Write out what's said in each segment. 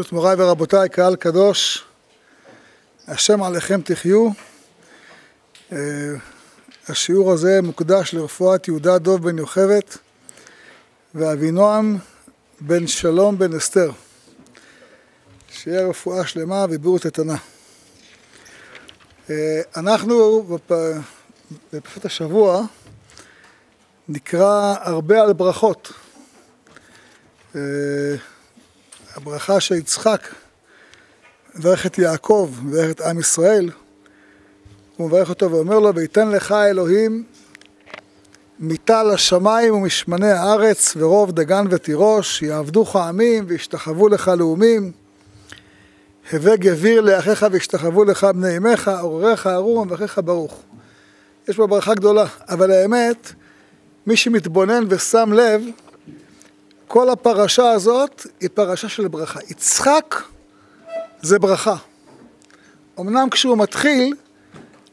ברשות מוריי ורבותיי, קהל קדוש, השם עליכם תחיו. אה, השיעור הזה מוקדש לרפואת יהודה דוב בן יוכבת ואבינועם בן שלום בן אסתר. שיהיה רפואה שלמה ובריאות איתנה. אה, אנחנו בפרשת השבוע נקרא הרבה על ברכות. הברכה של יצחק מברך את יעקב, מברך את עם ישראל, הוא מברך אותו ואומר לו, ויתן לך אלוהים מטל השמיים ומשמני הארץ ורוב דגן ותירוש, יעבדוך עמים וישתחוו לך לאומים. הווה גביר לאחיך וישתחוו לך בני אמך, עורריך ארור ומברכיך ברוך. יש פה ברכה גדולה, אבל האמת, מי שמתבונן ושם לב, כל הפרשה הזאת היא פרשה של ברכה. יצחק זה ברכה. אמנם כשהוא מתחיל,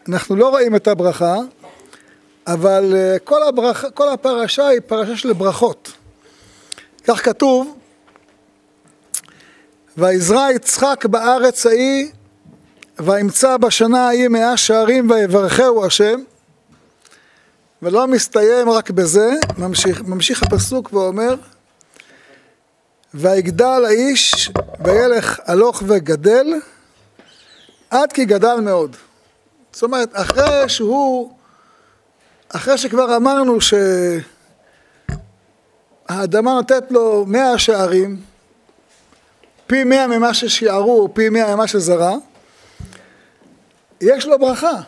אנחנו לא רואים את הברכה, אבל אה, כל, הברכה, כל הפרשה היא פרשה של ברכות. כך כתוב, ויזרע יצחק בארץ ההיא, וימצא בשנה ההיא מאה שערים ויברכהו השם, ולא מסתיים רק בזה, ממשיך, ממשיך הפסוק ואומר, ויגדל האיש וילך הלוך וגדל עד כי גדל מאוד. זאת אומרת, אחרי שהוא, אחרי שכבר אמרנו שהאדמה נותנת לו מאה שערים, פי מאה ממה ששיערו, פי מאה ממה שזרה, יש לו ברכה.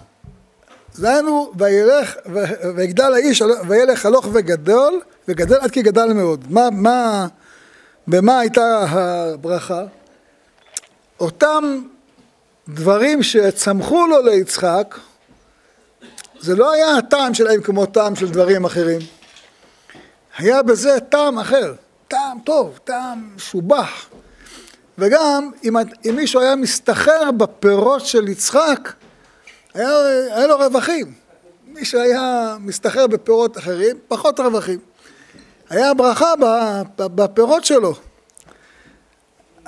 דהיינו, וילך, ויגדל האיש, וילך הלוך וגדול, וגדל עד כי גדל מאוד. מה, מה, במה הייתה הברכה? אותם דברים שצמחו לו ליצחק, זה לא היה הטעם שלהם כמו טעם של דברים אחרים. היה בזה טעם אחר, טעם טוב, טעם משובח. וגם אם, אם מישהו היה מסתחר בפירות של יצחק, היה, היה לו רווחים. מי שהיה מסתחר בפירות אחרים, פחות רווחים. היה ברכה בפירות שלו.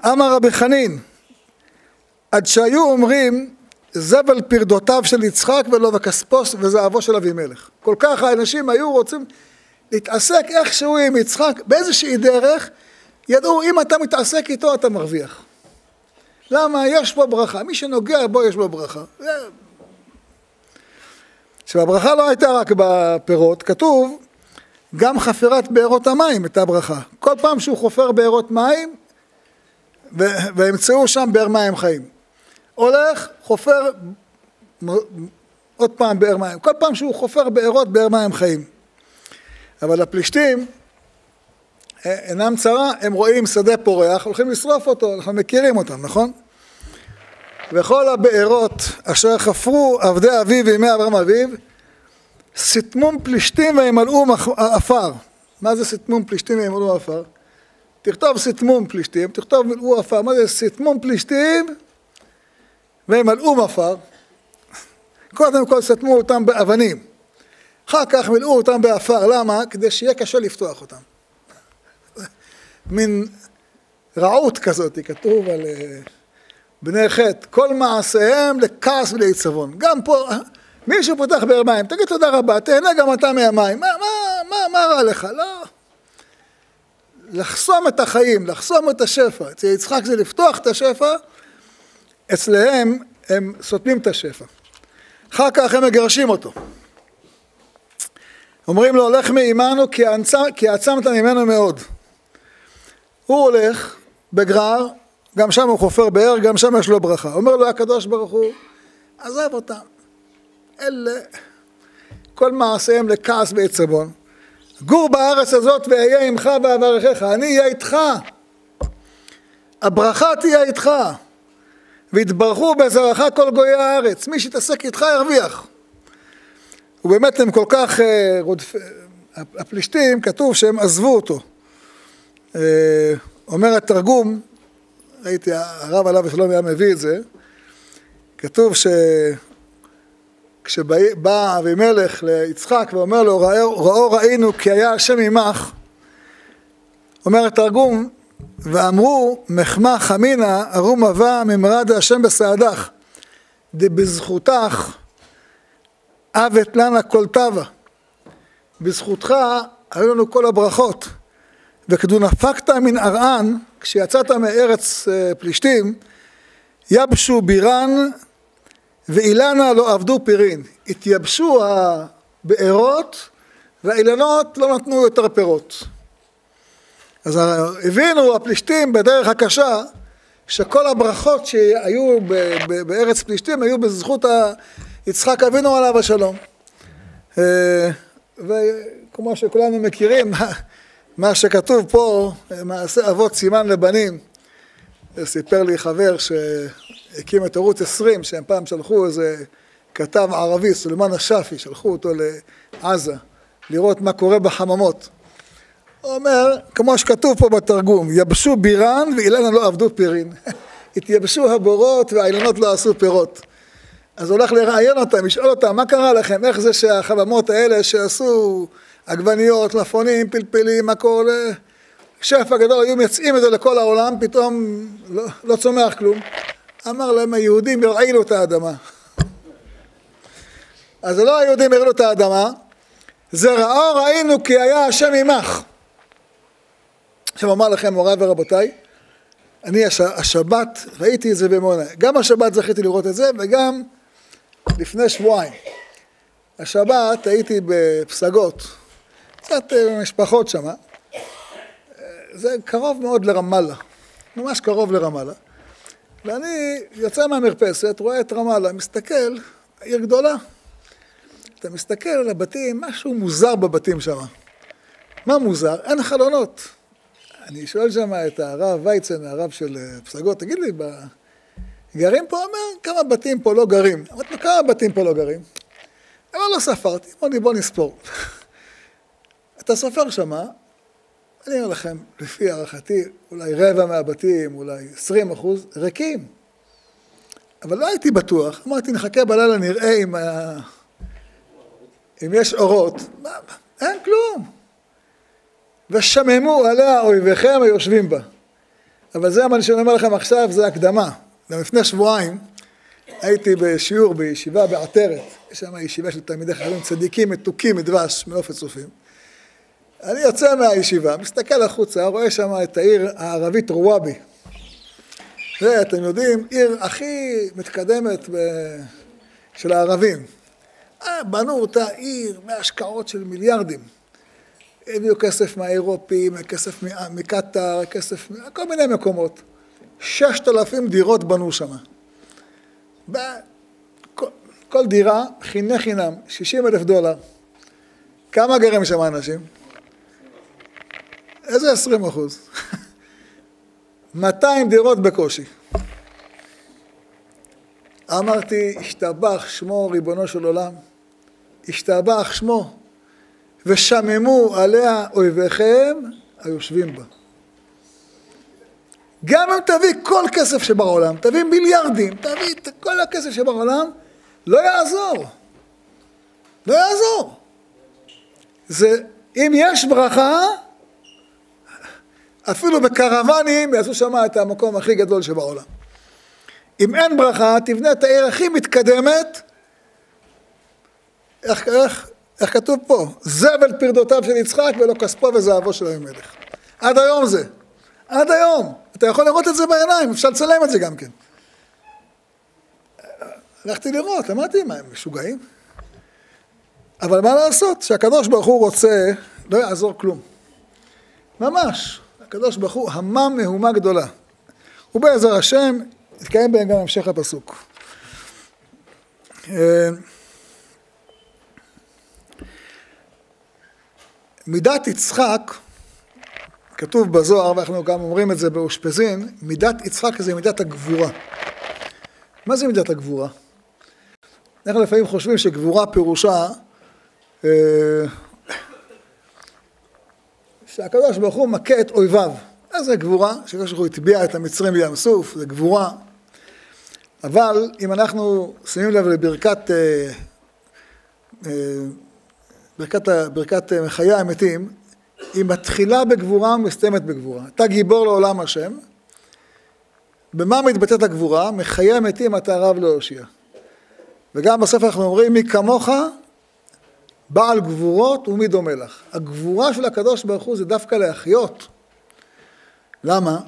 אמר רבי חנין, עד שהיו אומרים זבל פרדותיו של יצחק ולא בכספוס וזהבו של אבימלך. כל כך האנשים היו רוצים להתעסק איכשהו עם יצחק באיזושהי דרך, ידעו אם אתה מתעסק איתו אתה מרוויח. למה? יש פה ברכה, מי שנוגע בו יש בו ברכה. עכשיו הברכה לא הייתה רק בפירות, כתוב גם חפירת בארות המים הייתה ברכה. כל פעם שהוא חופר בארות מים, וימצאו שם באר מים חיים. הולך, חופר, עוד פעם באר מים. כל פעם שהוא חופר בארות, באר מים חיים. אבל הפלישתים אינם צרה, הם רואים שדה פורח, הולכים לשרוף אותו, אנחנו מכירים אותם, נכון? וכל הבארות אשר חפרו עבדי אביו וימי אברהם אביו, סתמום פלישתים וימלאו עפר. מה זה סתמום פלישתים וימלאו עפר? תכתוב סתמום פלישתים, תכתוב מלאו עפר. מה זה סתמום פלישתים וימלאו עפר? קודם כל סתמו אותם באבנים. אחר כך מילאו אותם בעפר. למה? כדי שיהיה קשה לפתוח אותם. מין רעות כזאת, כתוב על אה, בני חטא, כל מעשיהם לכעס ולעיצבון. גם פה, מישהו פותח באר מים, תגיד תודה רבה, תהנה גם אתה מהמים. מה, מה, מה, מה רע לך? לא. לחסום את החיים, לחסום את השפע. אצל יצחק זה לפתוח את השפע, אצלהם הם סותמים את השפע. אחר כך הם מגרשים אותו. אומרים לו, לך מעמנו כי עצמת ממנו מאוד. הוא הולך בגרר, גם שם הוא חופר באר, גם שם יש לו ברכה. אומר לו הקדוש ברוך הוא, עזב אותם. אלה, כל מעשיהם לכעס ועצבון. גור בארץ הזאת ואהיה עמך ואברכך, אני אהיה איתך. הברכה תהיה איתך. והתברכו בזרעך כל גויי הארץ. מי שיתעסק איתך ירוויח. ובאמת הם כל כך, אה, רודפ... הפלישתים, כתוב שהם עזבו אותו. אה, אומר התרגום, ראיתי הרב עליו ושלום היה מביא את זה, כתוב ש... כשבא אבימלך ליצחק ואומר לו ראו ראינו כי היה השם עמך אומר התרגום ואמרו מחמא חמינא ארום אבה ממרד השם בסעדך. דבזכותך אבת לנה כל תבה בזכותך היו לנו כל הברכות. וכדו נפקת מן ארען כשיצאת מארץ אה, פלישתים יבשו בירן ואילנה לא עבדו פירין התייבשו הבארות והאילנות לא נתנו יותר פירות אז הבינו הפלישתים בדרך הקשה שכל הברכות שהיו בארץ פלישתים היו בזכות יצחק אבינו עליו השלום. אה, וכמו שכולנו מכירים, מה שכתוב פה, מעשה אבות סימן לבנים. סיפר לי חבר שהקים את ערוץ 20, שהם פעם שלחו איזה כתב ערבי, סולימאן א-שפי, שלחו אותו לעזה, לראות מה קורה בחממות. הוא אומר, כמו שכתוב פה בתרגום, יבשו בירן ואילנה לא עבדו פירין. התייבשו הבורות והאילנות לא עשו פירות. אז הוא הולך לראיין אותם, לשאול אותם, מה קרה לכם? איך זה שהחממות האלה שעשו עגבניות, מלפונים, פלפלים, מה שפע גדול, היו מייצאים את זה לכל העולם, פתאום לא, לא צומח כלום. אמר להם, היהודים ירעילו את האדמה. אז זה לא היהודים ירעילו את האדמה, זה ראו ראינו כי היה השם עמך. עכשיו אומר לכם, מוריי ורבותיי, אני הש... השבת ראיתי את זה במונה. גם השבת זכיתי לראות את זה, וגם לפני שבועיים. השבת הייתי בפסגות, קצת אה, משפחות שם. זה קרוב מאוד לרמאללה, ממש קרוב לרמאללה. ואני יוצא מהמרפסת, רואה את רמאללה, מסתכל, עיר גדולה. אתה מסתכל על הבתים, משהו מוזר בבתים שם. מה מוזר? אין חלונות. אני שואל שם את הרב וייצן, הרב של אה, פסגות, תגיד לי, גרים פה? אומר, כמה בתים פה לא גרים. אמרתי לו, כמה בתים פה לא גרים? אבל לא ספרתי, בוא נספור. אתה סופר שמה, אני אומר לכם, לפי הערכתי, אולי רבע מהבתים, אולי עשרים אחוז, ריקים. אבל לא הייתי בטוח, אמרתי, נחכה בלילה, נראה אם. אם יש אורות. אין כלום. ושממו עליה אויביכם היושבים בה. אבל זה מה שאני אומר לכם עכשיו, זה הקדמה. לפני שבועיים הייתי בשיעור בישיבה בעטרת, יש שם ישיבה של תלמידי חיילים צדיקים מתוקים מדבש מנופת צופים. אני יוצא מהישיבה, מסתכל החוצה, רואה שם את העיר הערבית רוואבי. ואתם יודעים, עיר הכי מתקדמת ב... של הערבים. אה, בנו אותה עיר מהשקעות של מיליארדים. הביאו כסף מהאירופים, כסף מקטאר, כסף מכל מיני מקומות. ששת אלפים דירות בנו שם. כל, כל דירה חיני חינם, שישים אלף דולר. כמה גרים שם אנשים? איזה עשרים אחוז? 200 דירות בקושי. אמרתי, השתבח שמו ריבונו של עולם, השתבח שמו, ושממו עליה אויביכם היושבים בה. גם אם תביא כל כסף שבעולם, תביא מיליארדים, תביא את כל הכסף שבעולם, לא יעזור. לא יעזור. זה, אם יש ברכה, אפילו בקרוונים יעשו שם את המקום הכי גדול שבעולם. אם אין ברכה, תבנה את העיר הכי מתקדמת, איך, איך, איך כתוב פה? זבל פרדותיו של יצחק ולא כספו וזהבו של המלך. עד היום זה. עד היום. אתה יכול לראות את זה בעיניים, אפשר לצלם את זה גם כן. הלכתי לראות, אמרתי, מה, הם משוגעים? אבל מה לעשות, שהקדוש ברוך הוא רוצה, לא יעזור כלום. ממש, הקדוש ברוך הוא המם מהומה גדולה. ובעזר השם, יתקיים בהם גם המשך הפסוק. אה, מידת יצחק כתוב בזוהר, ואנחנו גם אומרים את זה באושפזין, מידת יצחק זה מידת הגבורה. מה זה מידת הגבורה? אנחנו לפעמים חושבים שגבורה פירושה אה, שהקדוש ברוך הוא מכה את אויביו. אז גבורה, שהקדוש ברוך הוא הטביע את המצרים בים סוף, זה גבורה. אבל אם אנחנו שמים לב לברכת אה, אה, ברכת, ברכת חיי המתים, היא מתחילה בגבורה ומסתיימת בגבורה. אתה גיבור לעולם השם. במה מתבטאת הגבורה? מחיי מתים אתה רב להושיע. וגם בספר אנחנו אומרים, מי כמוך בעל גבורות ומי דומה לך. הגבורה של הקדוש ברוך הוא זה דווקא להחיות. למה?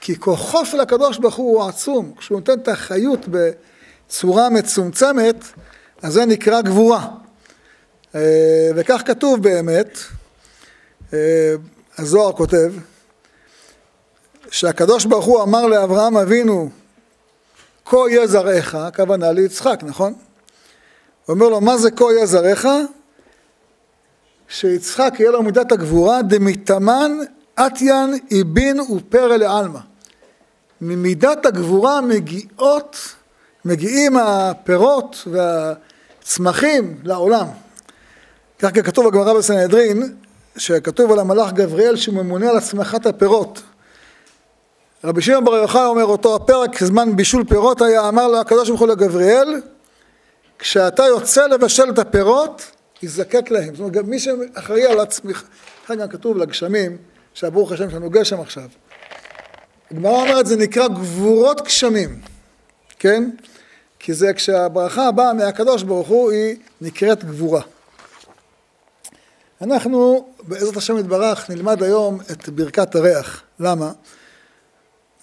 כי כוחו של הקדוש ברוך הוא עצום. כשהוא נותן את החיות בצורה מצומצמת, אז זה נקרא גבורה. אה, וכך כתוב באמת, אה, הזוהר כותב, שהקדוש ברוך הוא אמר לאברהם אבינו, כה יהיה זרעך, הכוונה ליצחק, נכון? הוא אומר לו, מה זה כה יהיה זרעך? שיצחק יהיה לו מידת הגבורה, דמיתמן אתיין איבין ופרא לעלמא. ממידת הגבורה מגיעות, מגיעים הפירות והצמחים לעולם. כך כתוב בגמרא בסנהדרין, שכתוב על המלאך גבריאל שהוא ממונה על הצמחת הפירות. רבי שמעון בר יוחאי אומר אותו הפרק, זמן בישול פירות היה, אמר לו הקדוש ברוך הוא לגבריאל, כשאתה יוצא לבשל את הפירות, יזקק להם. זאת אומרת, מי שאחראי על הצמיחה, אחר גם כתוב לגשמים, שברוך השם שלנו גשם עכשיו. הגמרא אומרת זה נקרא גבורות גשמים, כן? כי זה כשהברכה באה מהקדוש ברוך הוא היא נקראת גבורה. אנחנו בעזרת השם יתברך נלמד היום את ברכת הריח. למה?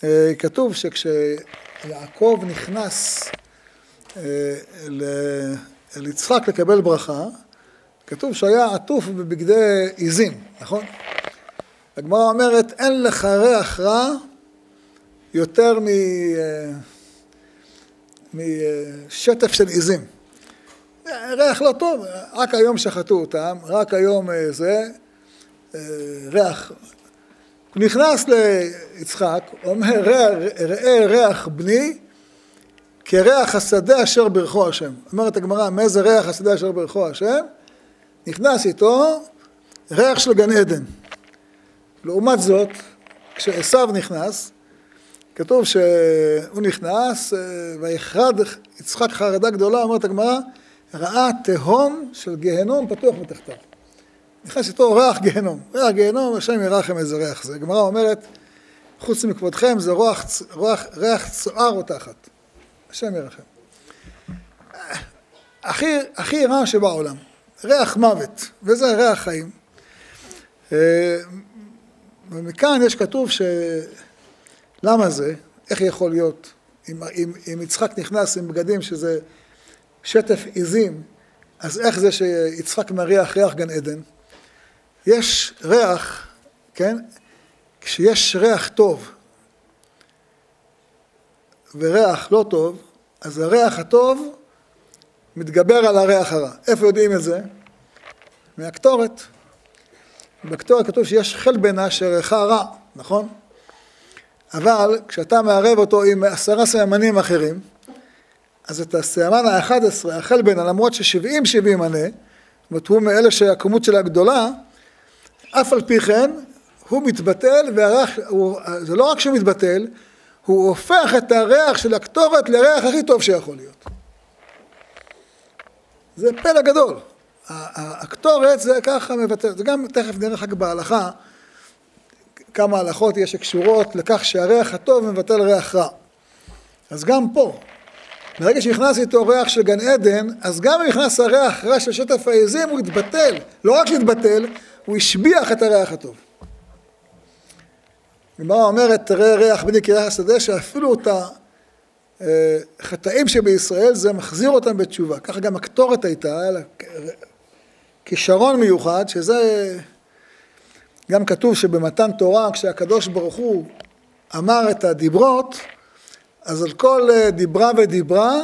אה, כתוב שכשיעקב נכנס אה, אל יצחק לקבל ברכה, כתוב שהיה עטוף בבגדי עיזים, נכון? הגמרא אומרת, אין לך ריח רע יותר אה, משטף של עיזים. ריח לא טוב, רק היום שחטו אותם, רק היום זה, ריח הוא נכנס ליצחק, אומר, ראה ריח בני כריח השדה אשר ברכו השם. אומרת הגמרא, מאיזה ריח השדה אשר ברכו השם? נכנס איתו ריח של גן עדן. לעומת זאת, כשעשו נכנס, כתוב שהוא נכנס, ויחרד יצחק חרדה גדולה, אומרת הגמרא, ראה תהום של גיהנום פתוח מתחתיו. נכנס איתו ריח גיהנום. ריח גיהנום, השם ירחם איזה ריח זה. הגמרא אומרת, חוץ מכבודכם זה רוח, רוח, ריח צוער או תחת. השם ירחם. הכי, הכי רע שבעולם, ריח מוות, וזה ריח חיים. אה, ומכאן יש כתוב ש... למה זה? איך יכול להיות? אם, אם, אם יצחק נכנס עם בגדים שזה שטף עיזים, אז איך זה שיצחק מריח ריח גן עדן? יש ריח, כן? כשיש ריח טוב וריח לא טוב, אז הריח הטוב מתגבר על הריח הרע. איפה יודעים את זה? מהקטורת. בקטורת כתוב שיש חלבנה שריחה רע, נכון? אבל כשאתה מערב אותו עם עשרה סממנים אחרים, אז את הסמן ה-11, החלבנה, למרות ששבעים שבעים מנה, זאת אומרת הוא מאלה שהכמות שלה גדולה, אף על פי כן, הוא מתבטל, והריח, הוא, זה לא רק שהוא מתבטל, הוא הופך את הריח של הקטורת לריח הכי טוב שיכול להיות. זה פלא גדול. הקטורת זה ככה מבטל, זה גם תכף נראה לך בהלכה כמה הלכות יש שקשורות לכך שהריח הטוב מבטל ריח רע. אז גם פה, ברגע שנכנס איתו ריח של גן עדן, אז גם אם נכנס הריח רע של שטף העזים הוא יתבטל. לא רק שהתבטל, הוא השביח את הריח הטוב. גמרא אומרת, תראה ריח בני כריח השדה, שאפילו את החטאים שבישראל, זה מחזיר אותם בתשובה. ככה גם הקטורת הייתה, היה לה כישרון מיוחד, שזה גם כתוב שבמתן תורה, כשהקדוש ברוך הוא אמר את הדיברות, אז על כל דיברה ודיברה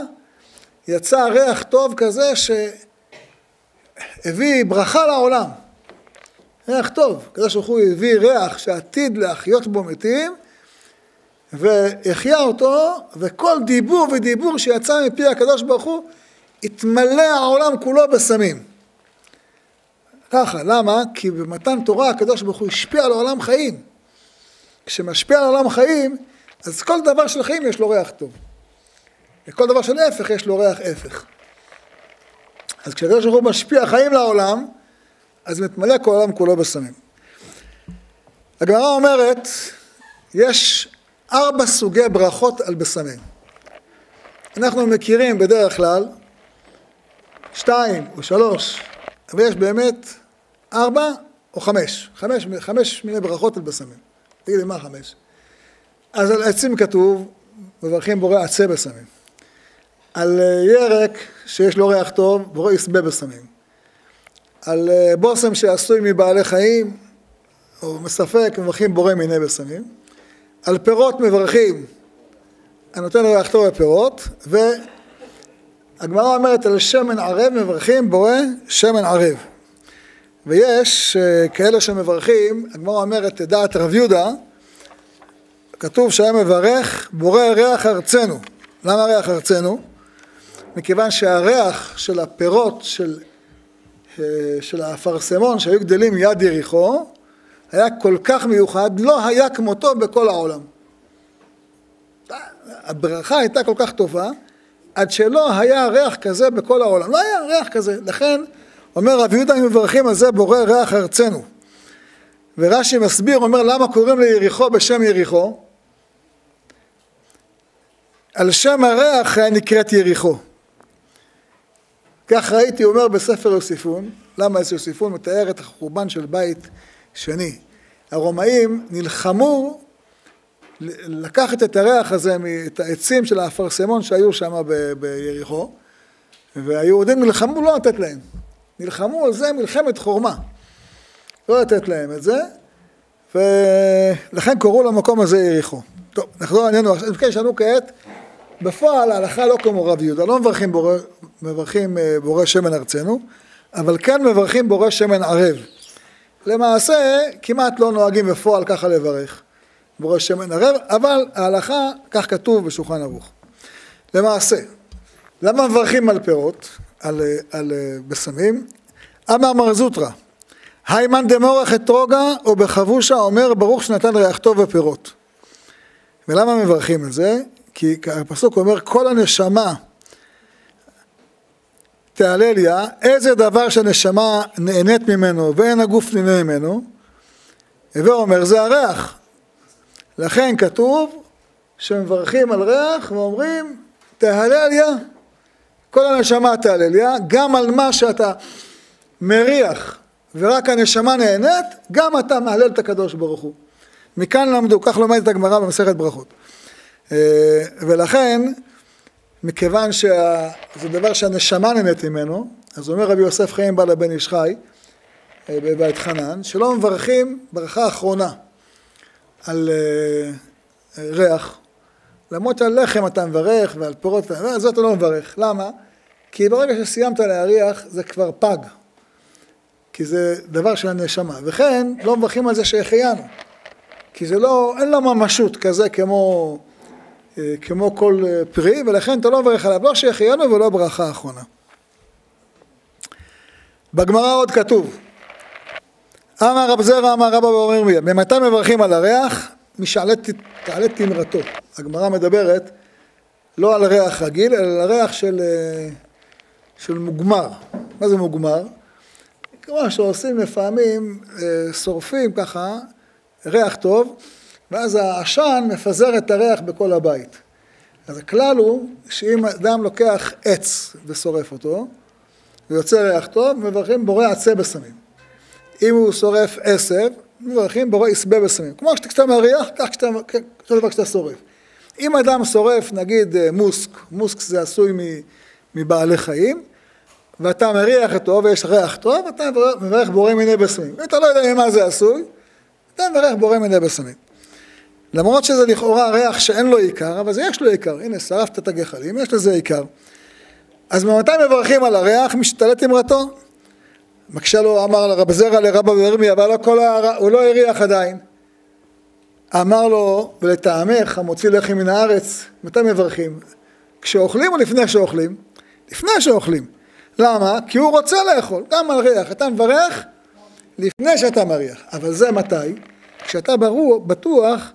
יצא ריח טוב כזה שהביא ברכה לעולם. ריח טוב. הקדוש ברוך הוא הביא ריח שעתיד להחיות בו מתים, והחיה אותו, וכל דיבור ודיבור שיצא מפי הקדוש ברוך הוא, התמלא העולם כולו בסמים. ככה, למה? כי במתן תורה הקדוש ברוך הוא השפיע על העולם חיים. כשמשפיע על העולם חיים, אז כל דבר של חיים יש לו ריח טוב. וכל דבר של הפך יש לו ריח הפך. אז כשהקדוש ברוך הוא משפיע חיים לעולם, אז מתמלא כל העולם כולו בסמים. הגמרא אומרת, יש ארבע סוגי ברכות על בשמים. אנחנו מכירים בדרך כלל שתיים או שלוש, אבל יש באמת ארבע או חמש, חמש, חמש מיני ברכות על בשמים. תגידי, מה חמש? אז על עצים כתוב, מברכים בורא עצי בשמים. על אה, ירק שיש לו ריח טוב, בורא יסבה בשמים. על אה, בושם שעשוי מבעלי חיים, או מספק, מברכים בורא מיני בשמים. על פירות מברכים, הנותן ריח טוב לפירות, והגמרא אומרת על שמן ערב מברכים בורא שמן ערב. ויש אה, כאלה שמברכים, הגמרא אומרת, דעת רב יהודה, כתוב שהיה מברך בורא ריח ארצנו. למה ריח ארצנו? מכיוון שהריח של הפירות של, אה, של האפרסמון שהיו גדלים מיד יריחו היה כל כך מיוחד, לא היה כמותו בכל העולם. הברכה הייתה כל כך טובה, עד שלא היה ריח כזה בכל העולם. לא היה ריח כזה. לכן אומר רב יהודה מברכים על זה בורא ריח ארצנו. ורש"י מסביר, אומר למה קוראים ליריחו בשם יריחו? על שם הריח נקראת יריחו. כך ראיתי, אומר בספר יוסיפון, למה אצל יוסיפון מתאר את החורבן של בית שני. הרומאים נלחמו לקחת את הריח הזה, את העצים של האפרסמון שהיו שם ביריחו, והיהודים נלחמו לא לתת להם. נלחמו על זה מלחמת חורמה. לא לתת להם את זה, ולכן קראו למקום הזה יריחו. טוב, נחזור לענייננו. כן, יש לנו כעת, בפועל ההלכה לא כמו רב יהודה, לא מברכים בורא, מברכים אה, בורא שמן ארצנו, אבל כן מברכים בורא שמן ערב. למעשה, כמעט לא נוהגים בפועל ככה לברך. בורא שמן ערב, אבל ההלכה, כך כתוב בשולחן ערוך. למעשה, למה מברכים על פירות, על, על בשמים? אמר מר זוטרא, היימן דמורך אתרוגה או בחבושה אומר ברוך שנתן ריח טוב ופירות. ולמה מברכים על זה? כי הפסוק אומר כל הנשמה תהלליה, איזה דבר שהנשמה נהנית ממנו ואין הגוף נהנה ממנו, הווה אומר זה הריח. לכן כתוב שמברכים על ריח ואומרים תהלליה, כל הנשמה תהלליה, גם על מה שאתה מריח ורק הנשמה נהנית, גם אתה מהלל את הקדוש ברוך הוא. מכאן למדו, כך לומדת הגמרא במסכת ברכות. אה, ולכן, מכיוון שזה דבר שהנשמה נהנית ממנו, אז אומר רבי יוסף חיים בעל הבן איש חי אה, בבית חנן, שלא מברכים ברכה אחרונה. על אה, ריח, למרות שעל לחם אתה מברך ועל פירות, זאת אתה לא מברך. למה? כי ברגע שסיימת להריח זה כבר פג. כי זה דבר של הנשמה. וכן, לא מברכים על זה שהחיינו. כי זה לא, אין לו ממשות כזה כמו, כמו כל אה, פרי, ולכן אתה לא מברך עליו, לא שהחיינו ולא ברכה אחרונה. בגמרא עוד כתוב, אמר רב זרע אמר רבא באומר ירמיה, ממתי מברכים על הריח? משעלה תעלה תמרתו. הגמרא מדברת לא על ריח רגיל, אלא על ריח של, אה, של מוגמר. מה זה מוגמר? כמו שעושים לפעמים, אה, שורפים ככה, ריח טוב, ואז העשן מפזר את הריח בכל הבית. אז הכלל הוא שאם אדם לוקח עץ ושורף אותו, ויוצא ריח טוב, מברכים בורא עצי בשמים. אם הוא שורף עשב, מברכים בורא יסבה בסמים. כמו שאתה מריח, כך שאתה, כן, אותו דבר כשאתה שורף. אם אדם שורף, נגיד אה, מוסק, מוסק זה עשוי מבעלי חיים, ואתה מריח אותו ויש ריח טוב, אתה מברך בורא מיני בסמים. אתה לא יודע ממה זה עשוי, אתה מברך בורא מיני בסמים. למרות שזה לכאורה ריח שאין לו עיקר, אבל זה יש לו עיקר. הנה, שרפת את הגחלים, יש לזה עיקר. אז ממתי מברכים על הריח? משתלט אמרתו. מקשה לו, אמר לרב זרע לרבא וירמי, אבל לא כל ההר... הוא לא הריח עדיין. אמר לו, ולטעמך המוציא לחם מן הארץ, מתי מברכים? כשאוכלים או לפני שאוכלים? לפני שאוכלים. למה? כי הוא רוצה לאכול, גם על ריח. אתה מברך לפני שאתה מריח. אבל זה מתי? כשאתה ברור, בטוח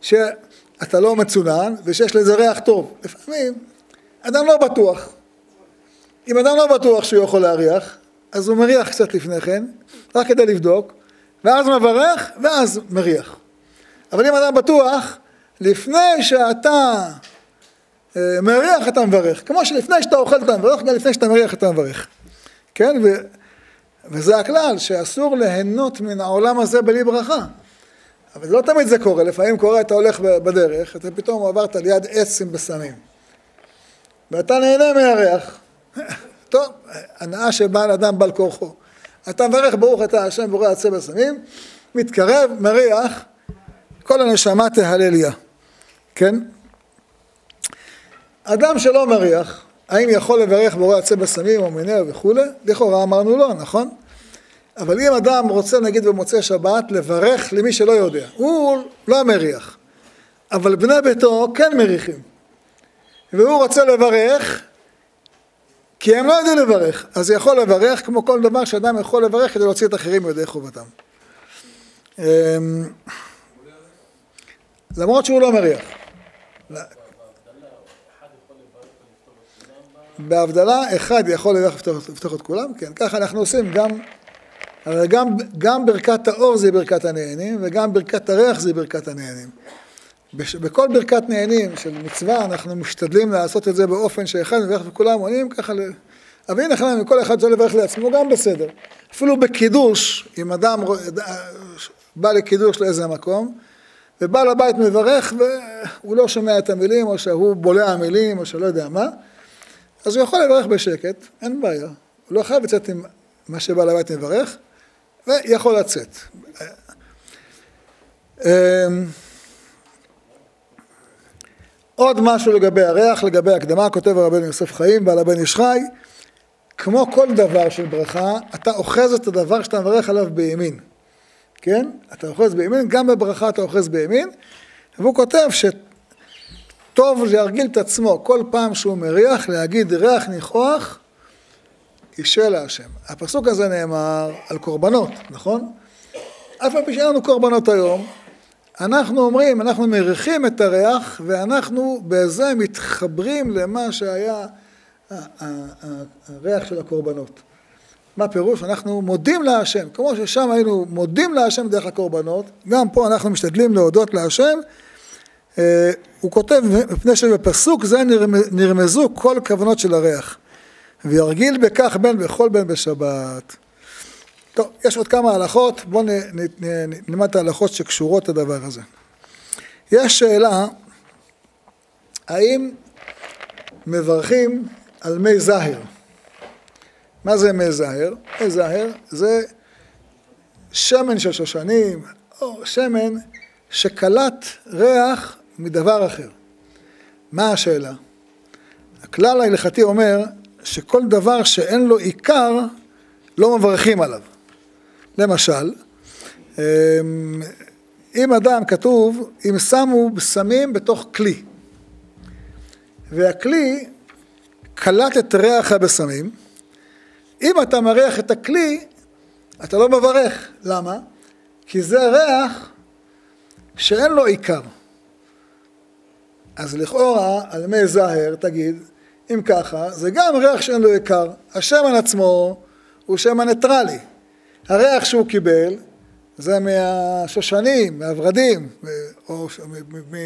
שאתה לא מצונן ושיש לזה ריח טוב. לפעמים אדם לא בטוח. אם אדם לא בטוח שהוא יכול להריח, אז הוא מריח קצת לפני כן, רק כדי לבדוק, ואז מברך, ואז מריח. אבל אם אדם בטוח, לפני שאתה אה, מריח אתה מברך. כמו שלפני שאתה אוכל אתה מברך, גם לפני שאתה מריח אתה מברך. כן? ו... וזה הכלל, שאסור ליהנות מן העולם הזה בלי ברכה. אבל לא תמיד זה קורה, לפעמים קורה, אתה הולך בדרך, אתה פתאום עברת ליד עץ עם בשמים. ואתה נהנה מהריח. טוב, הנאה שבאה לאדם בעל כורחו. אתה מברך ברוך אתה השם בורא עצי בשמים, מתקרב, מריח, כל הנשמה תהלליה. כן? אדם שלא מריח, האם יכול לברך בורא עצי בשמים או מיניה וכולי? לכאורה אמרנו לא, נכון? אבל אם אדם רוצה נגיד במוצאי שבת לברך למי שלא יודע, הוא לא מריח, אבל בני ביתו כן מריחים, והוא רוצה לברך כי הם לא יודעים לברך, אז יכול לברך כמו כל דבר שאדם יכול לברך כדי להוציא את האחרים מידי חובתם. אמ, למרות שהוא לא מריח. בהבדלה אחד יכול לברך לפתוח את כולם, כן, ככה אנחנו עושים גם, אבל גם, גם ברכת האור זה ברכת הנהנים וגם ברכת הריח זה ברכת הנהנים. בכל ברכת נהנים של מצווה אנחנו משתדלים לעשות את זה באופן שאחד מברך וכולם עונים ככה, אבל הנה חנן, כל אחד צריך לברך לעצמו גם בסדר. אפילו בקידוש, אם אדם בא לקידוש לאיזה מקום, ובעל הבית מברך והוא לא שומע את המילים, או שהוא בולע המילים, או שלא יודע מה, אז הוא יכול לברך בשקט, אין בעיה. הוא לא חייב לצאת עם מה שבעל הבית מברך, ויכול לצאת. אמ, עוד משהו לגבי הריח, לגבי הקדמה, כותב הרבן יוסף חיים, בעל הבן איש חי, כמו כל דבר של ברכה, אתה אוחז את הדבר שאתה מברך עליו בימין. כן? אתה אוחז בימין, גם בברכה אתה אוחז בימין, והוא כותב שטוב להרגיל את עצמו כל פעם שהוא מריח, להגיד ריח ניחוח, אישה להשם. הפסוק הזה נאמר על קורבנות, נכון? אף על פי שאין לנו קורבנות היום, אנחנו אומרים, אנחנו מריחים את הריח ואנחנו בזה מתחברים למה שהיה הריח של הקורבנות. מה פירוש? אנחנו מודים להשם, כמו ששם היינו מודים להשם דרך הקורבנות, גם פה אנחנו משתדלים להודות להשם. אה, הוא כותב, מפני שבפסוק זה נרמזו כל כוונות של הריח, וירגיל בכך בין בכל בין בשבת. טוב, יש עוד כמה הלכות, בואו נלמד את ההלכות שקשורות לדבר הזה. יש שאלה, האם מברכים על מי זהר? מה זה מי זהר? מי זהר זה שמן של שושנים, או שמן שקלט ריח מדבר אחר. מה השאלה? הכלל ההלכתי אומר שכל דבר שאין לו עיקר, לא מברכים עליו. למשל, אמ, אם אדם כתוב, אם שמו בשמים בתוך כלי, והכלי קלט את ריח הבשמים, אם אתה מריח את הכלי, אתה לא מברך. למה? כי זה ריח שאין לו עיקר. אז לכאורה, על מי זהר, תגיד, אם ככה, זה גם ריח שאין לו עיקר. השמן עצמו הוא שמן ניטרלי. הריח שהוא קיבל זה מהשושנים, מהורדים, או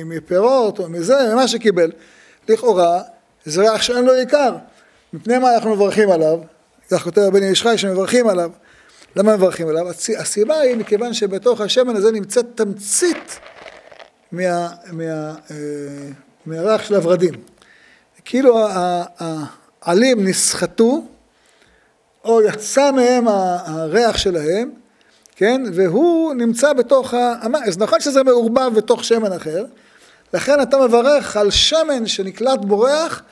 מפירות, או מזה, ממה שקיבל. לכאורה, זה ריח שאין לו עיקר. מפני מה אנחנו מברכים עליו? כך כותב הבן איש חי שמברכים עליו. למה מברכים עליו? הסיבה היא מכיוון שבתוך השמן הזה נמצאת תמצית מה, מה, אה, מהריח של הורדים. כאילו העלים נסחטו, או יצא מהם הריח שלהם, כן? והוא נמצא בתוך ה... אז נכון שזה מעורבב בתוך שמן אחר, לכן אתה מברך על שמן שנקלט בו ריח,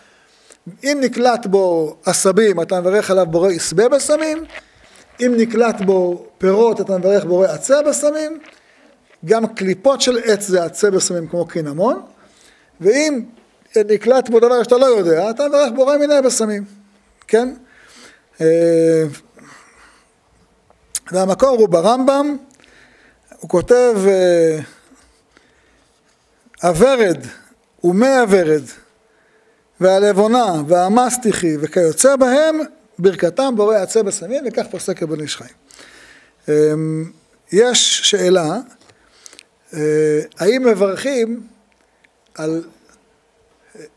אם נקלט בו עשבים, אתה מברך עליו בורא יסבה בסמים, אם נקלט בו פירות, אתה מברך בורא עצה בסמים, גם קליפות של עץ זה עצה בסמים כמו קינמון, ואם נקלט בו דבר שאתה לא יודע, אתה מברך בורא מיני בסמים, כן? אה, והמקור הוא ברמב"ם, הוא כותב אה, הוורד ומי הוורד והלבונה והמסטיחי וכיוצא בהם, ברכתם בורא עצי בשמים, וכך פוסק רבן איש חיים. אמ, יש שאלה, אה, האם מברכים על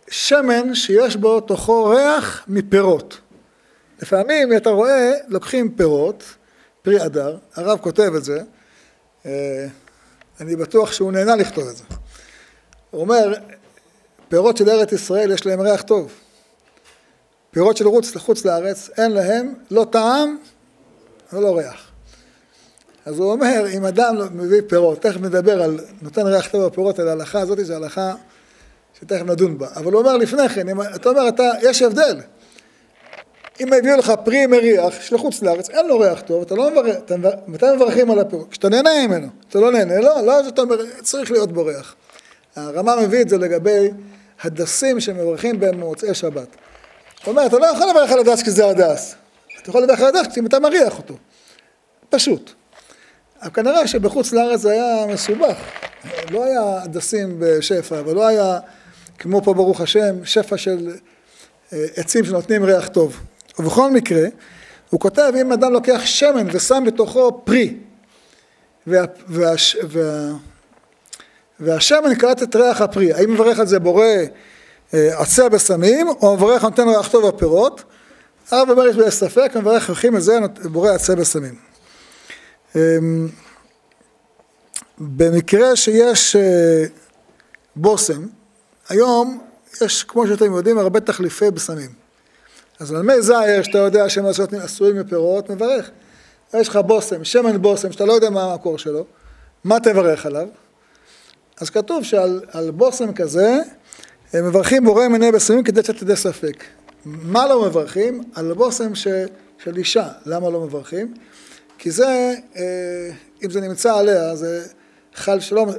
שמן שיש בו תוכו ריח מפירות. לפעמים אתה רואה, לוקחים פירות, פרי אדר, הרב כותב את זה, אה, אני בטוח שהוא נהנה לכתוב את זה. הוא אומר, פירות של ארץ ישראל יש להם ריח טוב. פירות של רוץ לחוץ לארץ, אין להם לא טעם ולא ריח. אז הוא אומר, אם אדם מביא פירות, תכף נדבר על נותן ריח טוב בפירות, על ההלכה הזאת, זו הלכה שתכף נדון בה. אבל הוא אומר לפני כן, אם, אתה אומר, אתה, יש הבדל. אם הביאו לך פרי מריח של חוץ לארץ, אין לו ריח טוב, אתה לא מברך, אתה, מתי מברכים על הפירות? כשאתה נהנה ממנו, אתה לא נהנה, לא, לא, אתה אומר, צריך להיות בו ריח. הרמ"א מביא את זה לגבי הדסים שמברכים בהם במוצאי שבת. הוא אומר, אתה לא יכול לברך על הדס כי זה הדס. אתה יכול לברך על הדס אם אתה מריח אותו. פשוט. אבל כנראה שבחוץ לארץ זה היה מסובך. לא היה הדסים בשפע, ולא היה, כמו פה ברוך השם, שפע של אה, עצים שנותנים ריח טוב. ובכל מקרה, הוא כותב, אם אדם לוקח שמן ושם בתוכו פרי, וה, וה, וה, והשמן קלט את ריח הפרי, האם מברך על זה בורא אה, עצי הבשמים, או מברך נותן ריח טוב בפירות? הרב אומר יש ספק, מברך הולכים על זה בורא עצי בשמים. אמ, במקרה שיש אה, בושם, היום יש, כמו שאתם יודעים, הרבה תחליפי בשמים. אז על מי זעיר, שאתה יודע שהם עשויים מפירות, מברך. יש לך בושם, שמן בושם, שאתה לא יודע מה המקור שלו, מה תברך עליו? אז כתוב שעל בושם כזה, הם מברכים בורא מיני בשמים כדי ידי ספק. מה לא מברכים? על בושם ש, של אישה. למה לא מברכים? כי זה, אה, אם זה נמצא עליה, זה חל שלום,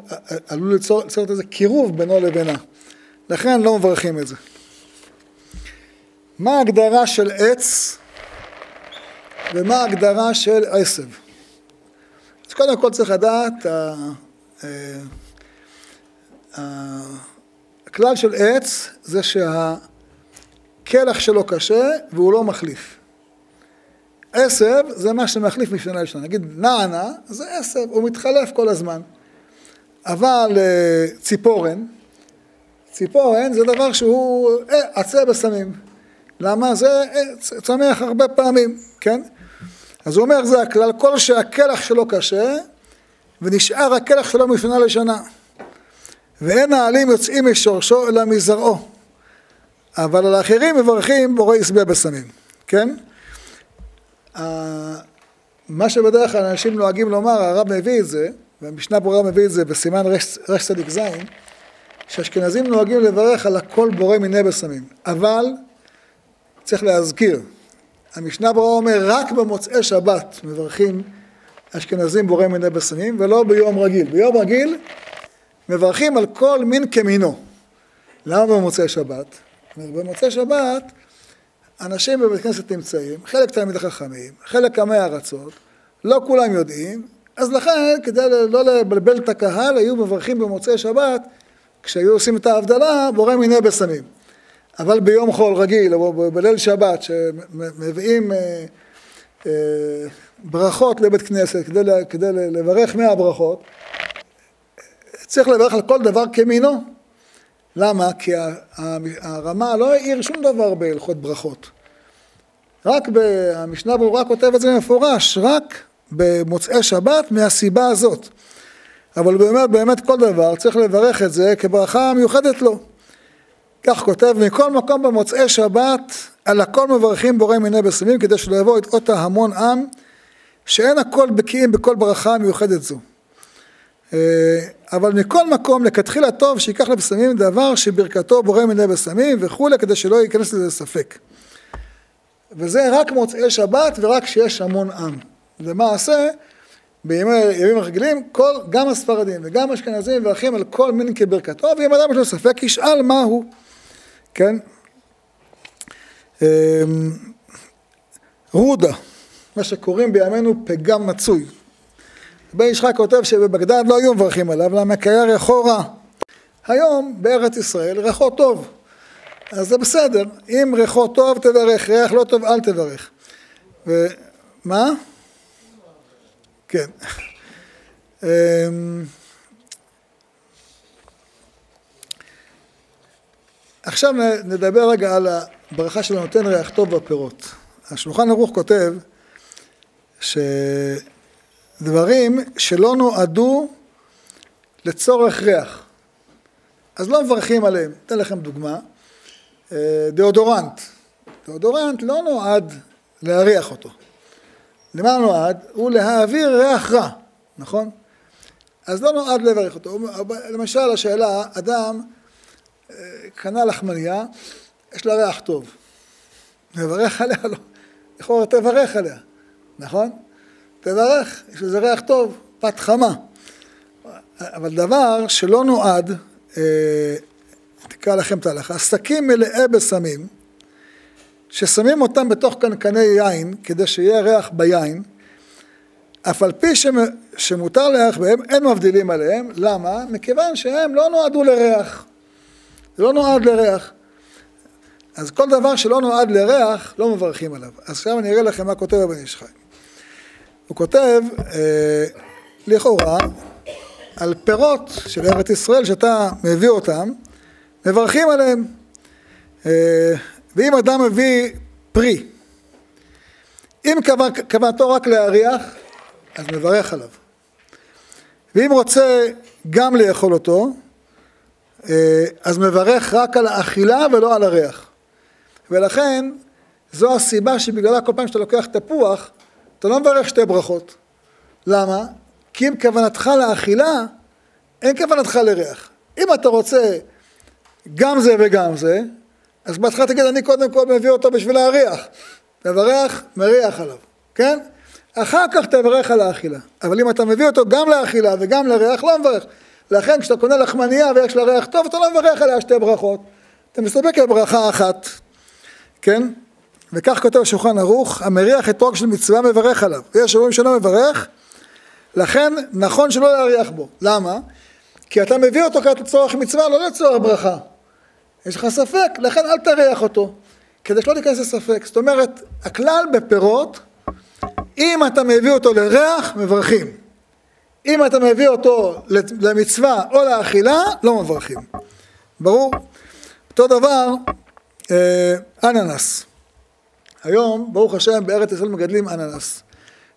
עלול ליצור, ליצור איזה קירוב בינו לבינה. לכן לא מברכים את זה. מה ההגדרה של עץ ומה ההגדרה של עשב? אז קודם כל צריך לדעת, אה, הכלל של עץ זה שהקלח שלו קשה והוא לא מחליף. עשב זה מה שמחליף משנה לשנה. נגיד נענה זה עשב, הוא מתחלף כל הזמן. אבל אה, ציפורן, ציפורן זה דבר שהוא אה, עצה בסמים. למה? זה אה, צומח הרבה פעמים, כן? אז הוא אומר זה הכלל, כל שהקלח שלו קשה ונשאר הקלח שלו משנה לשנה. ואין העלים יוצאים משורשו אלא מזרעו. אבל על האחרים מברכים בורא ישביע בסמים, כן? מה שבדרך כלל אנשים נוהגים לומר, הרב מביא את זה, והמשנה ברורה מביא את זה בסימן רש צדיק ז', שאשכנזים נוהגים לברך על הכל בורא מיני בשמים. אבל צריך להזכיר, המשנה ברורה אומר רק במוצאי שבת מברכים אשכנזים בורא מיני בשמים ולא ביום רגיל. ביום רגיל מברכים על כל מין כמינו. למה במוצאי שבת? במוצאי שבת אנשים בבית כנסת נמצאים, חלק תלמידי חכמים, חלק עמי ארצות, לא כולם יודעים, אז לכן, כדי לא לבלבל את הקהל, היו מברכים במוצאי שבת, כשהיו עושים את ההבדלה, בורא מיני בשמים. אבל ביום חול רגיל, או בליל שבת, שמביאים אה, אה, ברכות לבית כנסת כדי, כדי לברך מהברכות, צריך לברך על כל דבר כמינו. למה? כי הרמה לא העיר שום דבר בהלכות ברכות. רק במשנה ברורה כותב את זה מפורש, רק במוצאי שבת מהסיבה הזאת. אבל באמת, באמת כל דבר צריך לברך את זה כברכה מיוחדת לו. כך כותב, מכל מקום במוצאי שבת, על הכל מברכים בורא מיני בשמים, כדי שלא יבוא את אות ההמון עם, שאין הכל בקיאים בכל ברכה מיוחדת זו. אה, אבל מכל מקום, לכתחילה טוב שייקח לבשמים דבר שברכתו בורא מיני בשמים וכולי, כדי שלא ייכנס לזה ספק. וזה רק מוצאי שבת ורק כשיש המון עם. למעשה, בימים הרגילים, כל, גם הספרדים וגם האשכנזים מברכים על כל מין כברכתו, ואם אדם יש לו ספק, ישאל מה הוא, כן? אמ, רודה, מה שקוראים בימינו פגם מצוי. בן ישחק כותב שבבגדד לא היו מברכים עליו, למה כי היה רע. היום בארץ ישראל ריחו טוב, אז זה בסדר, אם ריחו טוב תברך, ריח לא טוב אל תברך. ומה? כן. אמ, עכשיו נדבר רגע על הברכה של הנותן ריח טוב בפירות. השולחן ערוך כותב שדברים שלא נועדו לצורך ריח, אז לא מברכים עליהם. אתן לכם דוגמה, אה, דאודורנט. דאודורנט לא נועד להריח אותו. למה נועד? הוא להעביר ריח רע, נכון? אז לא נועד לברך אותו. למשל השאלה, אדם אה, קנה לחמניה, יש לה ריח טוב. מברך עליה? לא. לכאורה תברך עליה, נכון? תברך, יש לזה ריח טוב, פת חמה. אבל דבר שלא נועד, אה, תקרא לכם את ההלכה, שקים מלאי בסמים, ששמים אותם בתוך קנקני יין, כדי שיהיה ריח ביין, אף על פי שמותר לריח בהם, אין מבדילים עליהם. למה? מכיוון שהם לא נועדו לריח. זה לא נועד לריח. אז כל דבר שלא נועד לריח, לא מברכים עליו. אז עכשיו אני אראה לכם מה כותב הבן איש חי. הוא כותב, אה, לכאורה, על פירות של ארץ ישראל, שאתה מביא אותם, מברכים עליהם. אה, ואם אדם מביא פרי, אם כוונתו רק להריח, אז מברך עליו. ואם רוצה גם לאכול אותו, אה, אז מברך רק על האכילה ולא על הריח. ולכן, זו הסיבה שבגללה כל פעם שאתה לוקח תפוח, אתה לא מברך שתי ברכות. למה? כי אם כוונתך לאכילה, אין כוונתך לריח. אם אתה רוצה גם זה וגם זה, אז בהתחלה תגיד, אני קודם כל מביא אותו בשביל להריח. מברך, מריח עליו, כן? אחר כך תברך על האכילה. אבל אם אתה מביא אותו גם לאכילה וגם לריח, לא מברך. לכן כשאתה קונה לחמניה ויש לה ריח טוב, אתה לא מברך עליה שתי ברכות. אתה מסתפק בברכה אחת, כן? וכך כותב השולחן ערוך, המריח אתרוג של מצווה מברך עליו. ויש אומרים שלא מברך, לכן נכון שלא להריח בו. למה? כי אתה מביא אותו כעת לצורך מצווה, לא לצורך ברכה. יש לך ספק, לכן אל תריח אותו, כדי שלא תיכנס לספק. זאת אומרת, הכלל בפירות, אם אתה מביא אותו לריח, מברכים. אם אתה מביא אותו למצווה או לאכילה, לא מברכים. ברור? אותו דבר, אה, אננס. היום, ברוך השם, בארץ ישראל מגדלים אננס.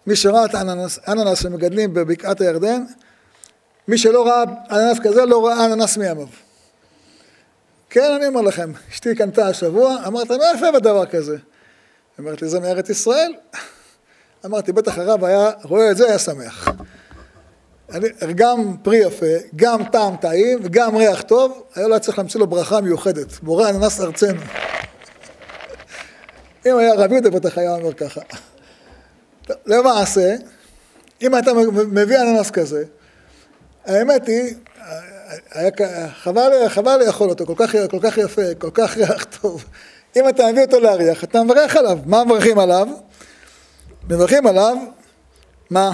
מי שראה את האננס, אננס שמגדלים בבקעת הירדן, מי שלא ראה אננס כזה, לא ראה אננס מימיו. כן, אני אומר לכם, אשתי קנתה השבוע, אמרת, מה יפה בדבר כזה? אמרת לי, זה מארץ ישראל? אמרתי, בטח הרב היה רואה את זה, היה שמח. אני, גם פרי יפה, גם טעם טעים וגם ריח טוב, היה לו צריך להמציא לו ברכה מיוחדת, בורא אננס ארצנו. אם היה רב יהודה בטח היה אומר ככה. למעשה, אם אתה מביא אננס כזה, האמת היא, היה, חבל, חבל לאכול אותו, כל כך, כל כך יפה, כל כך ריח טוב. אם אתה מביא אותו להריח, אתה מברך עליו. מה מברכים עליו? מברכים עליו, מה?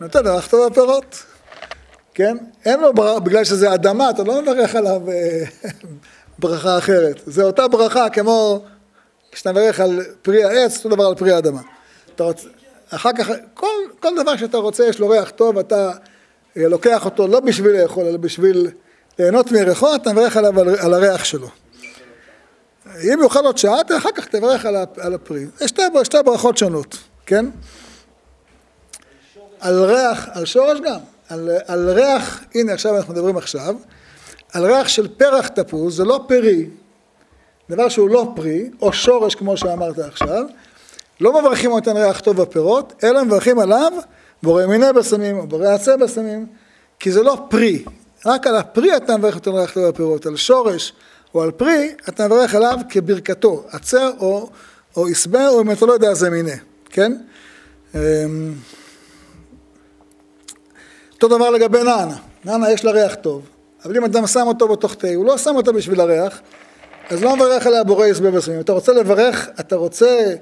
נותן ריח טוב בפירות. כן? אין לו, ברכה, בגלל שזה אדמה, אתה לא מברך עליו אה, ברכה אחרת. זה אותה ברכה כמו כשאתה מברך על פרי העץ, אותו דבר על פרי האדמה. רוצ... אחר כך, כל, כל דבר שאתה רוצה, יש לו ריח טוב, אתה לוקח אותו לא בשביל לאכול, אלא בשביל ליהנות מריחו, אתה מברך עליו על, על הריח שלו. אם יאכל עוד שעה, אחר כך תברך על הפרי. יש שתי, שתי ברכות שונות, כן? על ריח, על שורש גם, על, על ריח, הנה עכשיו אנחנו מדברים עכשיו, על ריח של פרח תפוז, זה לא פרי, דבר שהוא לא פרי, או שורש כמו שאמרת עכשיו, לא מברכים אותן ריח טוב בפירות, אלא מברכים עליו בורא מיני בשמים או בורא עצי בשמים, כי זה לא פרי, רק על הפרי אתה מברך אותן ריח טוב בפירות, על שורש או על פרי אתה מברך עליו כברכתו, עצר או, או הסבר, או אם אתה לא יודע זה מיני, כן? אמ, אותו דבר לגבי נענה, נענה יש לה ריח טוב, אבל אם אדם שם אותו בתוך תה, הוא לא שם אותו בשביל הריח, אז לא מברך עליה בורא יסבה בסמים. אתה רוצה לברך, אתה רוצה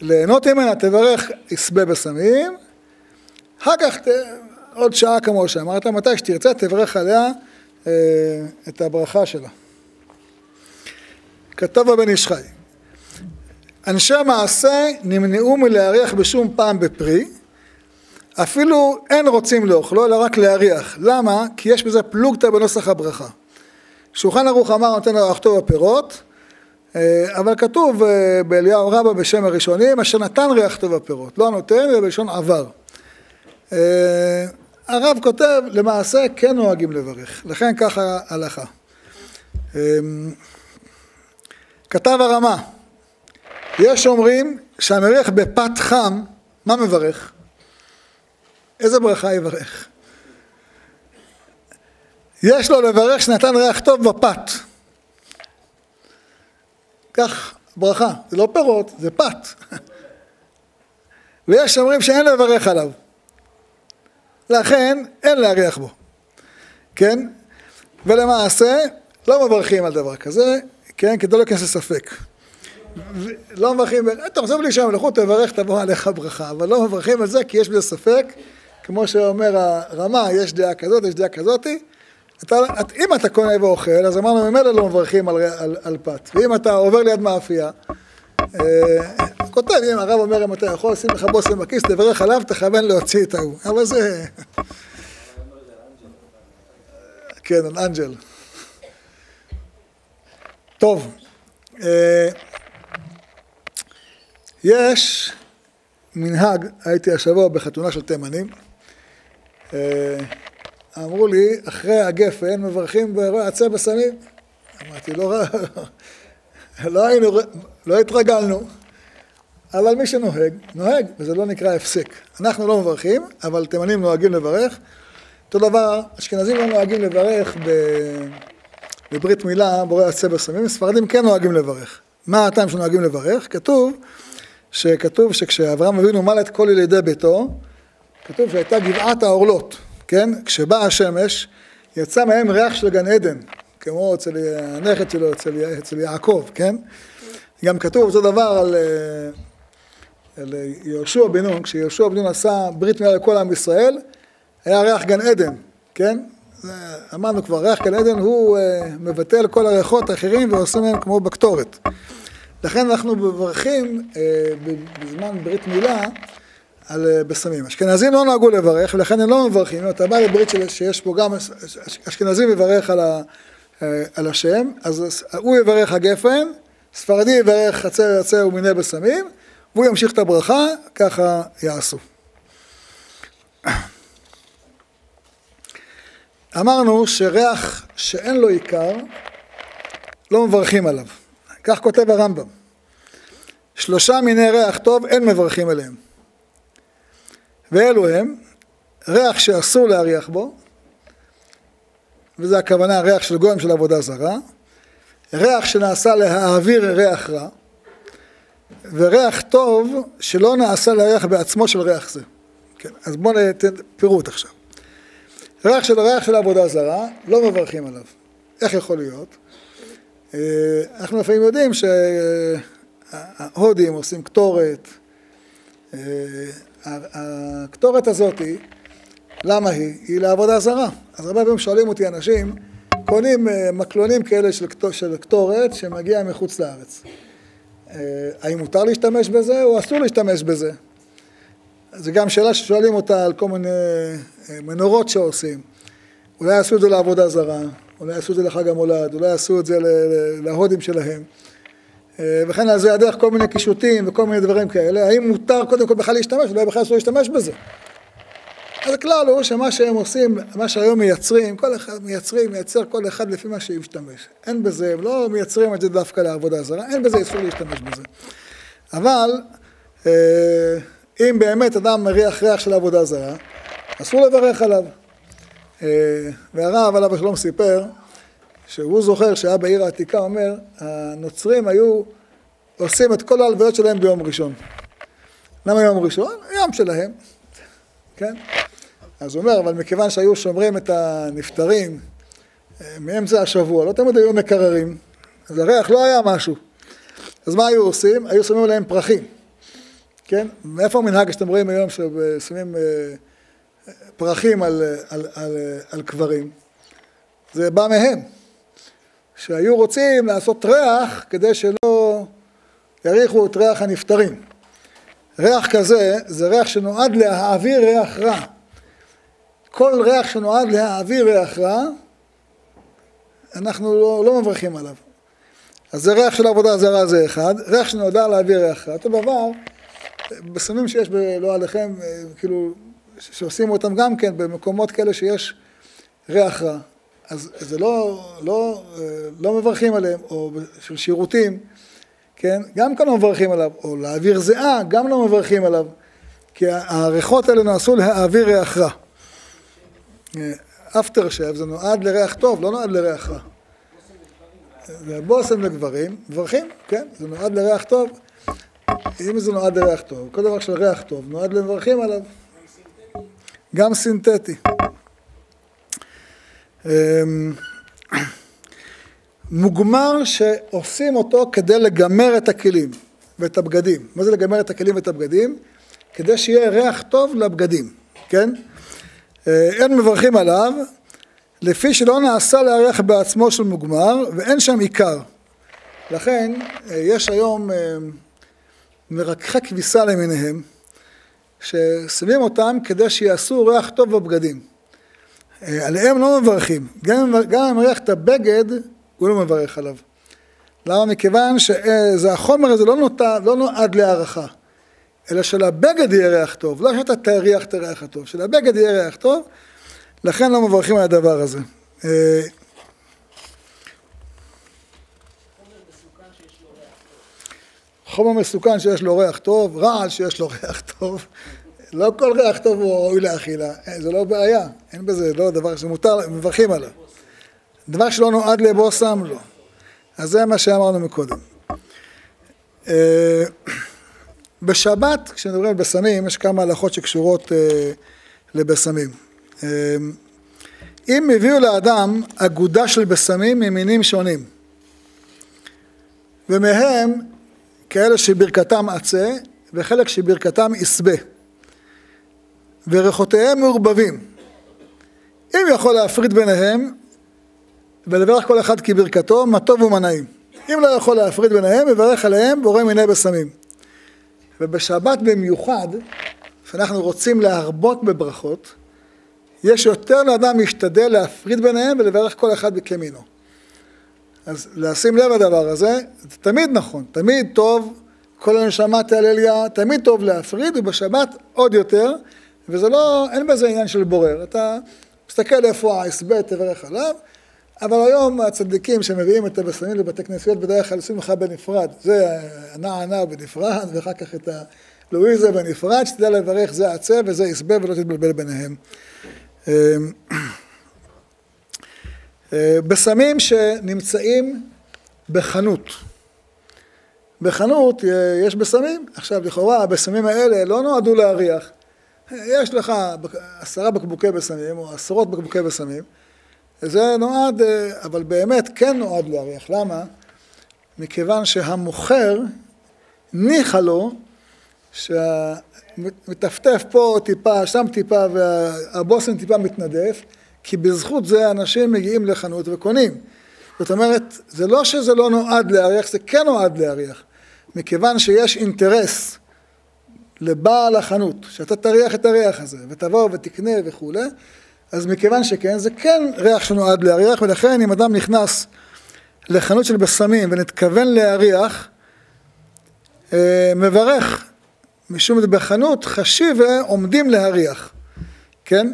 ליהנות ממנה, תברך יסבה בסמים, אחר כך ת... עוד שעה כמו שאמרת, מתי שתרצה תברך עליה אה, את הברכה שלה. כתב הבן איש חי, אנשי המעשה נמנעו מלהריח בשום פעם בפרי, אפילו אין רוצים לאוכלו, אלא רק להריח. למה? כי יש בזה פלוגתא בנוסח הברכה. שולחן ערוך אמר נותן לרעכתו בפירות, אה, אבל כתוב אה, באליהו רבא בשם הראשונים, אשר נתן ריח טוב בפירות, לא נותן, אלא בלשון עבר. אה, הרב כותב, למעשה כן נוהגים לברך, לכן ככה הלכה. כתב הרמה, יש אומרים שהמריח בפת חם, מה מברך? איזה ברכה יברך? יש לו לברך שנתן ריח טוב בפת. כך ברכה, זה לא פירות, זה פת. ויש אומרים שאין לברך עליו. לכן אין להריח בו. כן? ולמעשה לא מברכים על דבר כזה, כן? כדי לא להיכנס לספק. לא מברכים, אתה עוזב לי שם מלאכות, תברך, תבוא עליך ברכה, אבל לא מברכים על זה כי יש בזה ספק, כמו שאומר הרמה, יש דעה כזאת, יש דעה כזאתי, אתה, אם אתה קונה ואוכל, אז אמרנו ממילא לא מברכים על, על, על פת, ואם אתה עובר ליד מאפייה, אה, כותב, אם הרב אומר אם אתה יכול שים לך בושם בכיס, תברך עליו, תכוון להוציא את ההוא, אבל זה... כן, על אנג'ל. טוב, אה, יש מנהג, הייתי השבוע בחתונה של תימנים, אה, אמרו לי, אחרי הגפן מברכים בעצי בשמים. אמרתי, לא, לא היינו, לא התרגלנו, אבל מי שנוהג, נוהג, וזה לא נקרא הפסק. אנחנו לא מברכים, אבל תימנים נוהגים לברך. אותו דבר, אשכנזים לא נוהגים לברך בברית מילה, בורא עצי בשמים, ספרדים כן נוהגים לברך. מה הטעם שנוהגים לברך? כתוב, שכתוב שכשאברהם אבינו מל את כל ילידי ביתו, כתוב שהייתה גבעת העורלות. כן? כשבאה השמש, יצא מהם ריח של גן עדן, כמו אצל הנכד שלו, אצל, אצל יעקב, כן? גם כתוב אותו דבר על, אה, על יהושע בן נון, כשיהושע בן נון עשה ברית מילה לכל עם ישראל, היה ריח גן עדן, כן? אמרנו כבר, ריח גן עדן הוא uh, מבטל כל הריחות האחרים ועושה מהם כמו בקטורת. לכן אנחנו מברכים uh, בזמן ברית מילה על אה, בשמים. אשכנזים לא נהגו לברך, ולכן הם לא מברכים. אתה בא לברית שיש פה גם אשכנזים מברך על, ה, אה, על השם, אז הוא יברך הגפן, ספרדי יברך חצר יוצא ומיני בשמים, והוא ימשיך את הברכה, ככה יעשו. אמרנו שריח שאין לו עיקר, לא מברכים עליו. כך כותב הרמב"ם. שלושה מיני ריח טוב אין מברכים עליהם. ואלו הם ריח שאסור להריח בו, וזה הכוונה ריח של גויים של עבודה זרה, ריח שנעשה להעביר ריח רע, וריח טוב שלא נעשה להריח בעצמו של ריח זה. כן, אז בואו ניתן פירוט עכשיו. ריח של ריח של עבודה זרה, לא מברכים עליו. איך יכול להיות? אה, אנחנו לפעמים יודעים שההודים עושים קטורת, אה, הקטורת הזאת, למה היא? היא לעבודה זרה. אז הרבה פעמים שואלים אותי אנשים, קונים אה, מקלונים כאלה של, של קטורת שמגיע מחוץ לארץ. אה, האם מותר להשתמש בזה או אסור להשתמש בזה? זו גם שאלה ששואלים אותה על כל מיני אה, מנורות שעושים. אולי עשו את זה לעבודה זרה, אולי עשו את זה לחג המולד, אולי עשו את זה להודים שלהם. אה, וכן על זה הדרך כל מיני קישוטים וכל מיני דברים כאלה, האם מותר קודם כל בכלל להשתמש, אולי בכלל אסור להשתמש בזה. אז הכלל הוא שמה שהם עושים, מה שהיום מייצרים, כל אחד מייצרים, מייצר כל אחד לפי מה שישתמש. אין בזה, הם לא מייצרים את זה דווקא לעבודה זרה, אין בזה איסור להשתמש בזה. אבל אה, אם באמת אדם מריח ריח של עבודה זרה, אסור לברך עליו. אה, והרב עליו השלום סיפר שהוא זוכר שהיה בעיר העתיקה, אומר, הנוצרים היו עושים את כל ההלוויות שלהם ביום ראשון. למה יום ראשון? יום שלהם, כן? אז הוא אומר, אבל מכיוון שהיו שומרים את הנפטרים אה, מאמצע השבוע, לא תמיד היו מקררים, אז הריח לא היה משהו. אז מה היו עושים? היו שמים עליהם פרחים, כן? מאיפה המנהג שאתם רואים היום ששמים אה, פרחים על, על, על, על קברים? זה בא מהם. שהיו רוצים לעשות ריח כדי שלא יריחו את ריח הנפטרים. ריח כזה זה ריח שנועד להעביר ריח רע. כל ריח שנועד להעביר ריח רע, אנחנו לא, לא מברכים עליו. אז זה ריח של עבודה זרה זה אחד, ריח שנועדה להעביר ריח רע. אותו דבר, בסמים שיש ב, לא עליכם, אה, כאילו, שעושים אותם גם כן במקומות כאלה שיש ריח רע. אז זה לא, לא, אה, לא מברכים עליהם, או של שירותים, כן? גם כאן לא מברכים עליו, או להעביר זיעה, גם לא מברכים עליו, כי הריחות האלה נעשו להעביר ריח רע. אפטר שב זה נועד לריח טוב, לא נועד לריח רע. זה בושם לגברים, מברכים, כן, זה נועד לריח טוב. אם זה נועד לריח טוב, כל דבר של ריח טוב נועד למברכים עליו. גם סינתטי. אמ, מוגמר שעושים אותו כדי לגמר את הכלים ואת הבגדים. מה זה לגמר את הכלים ואת הבגדים? כדי שיהיה ריח טוב לבגדים, כן? אה, אין מברכים עליו, לפי שלא נעשה להריח בעצמו של מוגמר ואין שם עיקר. לכן אה, יש היום אה, מרככי כביסה למיניהם, ששמים אותם כדי שיעשו ריח טוב בבגדים. עליהם לא מברכים, גם אם מריח את הבגד, הוא לא מברך עליו. למה? מכיוון שהחומר הזה לא, נוטה, לא נועד להערכה, אלא שלבגד יהיה ריח טוב, לא שאתה תריח את הריח הטוב, שלבגד יהיה ריח טוב, לכן לא מברכים על הדבר הזה. אה, חומר מסוכן שיש לו ריח טוב, רעל שיש לו ריח טוב, לא כל ריח טוב הוא ראוי לאכילה, אה, זה לא בעיה, אין בזה, לא דבר שמותר, מברכים עליו. דבר שלא נועד לבושם, לא. אז זה מה שאמרנו מקודם. אה, בשבת, כשמדברים על בשמים, יש כמה הלכות שקשורות אה, לבשמים. אם הביאו לאדם אגודה של בשמים ממינים שונים, ומהם כאלה שברכתם עצה, וחלק שברכתם יסבה. וריחותיהם מעורבבים. אם יכול להפריד ביניהם ולברך כל אחד כברכתו, מה טוב ומה נעים. אם לא יכול להפריד ביניהם, יברך עליהם בורא מיני בשמים. ובשבת במיוחד, כשאנחנו רוצים להרבות בברכות, יש יותר לאדם להשתדל להפריד ביניהם ולברך כל אחד בכמינו. אז לשים לב לדבר הזה, זה תמיד נכון, תמיד טוב, כל הנשמה תהלליה, תמיד טוב להפריד, ובשבת עוד יותר, וזה לא, אין בזה עניין של בורר, אתה מסתכל איפה ההסבר תברך עליו, אבל היום הצדיקים שמביאים את הבשמים לבתי כנסיות בדרך כלל עושים לך בנפרד, זה הנע הנע בנפרד, ואחר כך את הלואיזה בנפרד, שתדע לברך זה עצה וזה יסבה ולא תתבלבל ביניהם. אמ, אה, בשמים שנמצאים בחנות. בחנות אה, יש בשמים, עכשיו לכאורה הבשמים האלה לא נועדו להריח, יש לך עשרה בקבוקי בסמים, או עשרות בקבוקי בסמים, זה נועד, אבל באמת כן נועד להריח. למה? מכיוון שהמוכר, ניחא לו, שמטפטף פה טיפה, שם טיפה, והבושם טיפה מתנדף, כי בזכות זה אנשים מגיעים לחנות וקונים. זאת אומרת, זה לא שזה לא נועד להריח, זה כן נועד להריח. מכיוון שיש אינטרס לבעל החנות, שאתה תריח את הריח הזה, ותבוא ותקנה וכולי, אז מכיוון שכן, זה כן ריח שנועד להריח, ולכן אם אדם נכנס לחנות של בשמים ונתכוון להריח, אה, מברך, משום בחנות חשיבה עומדים להריח, כן?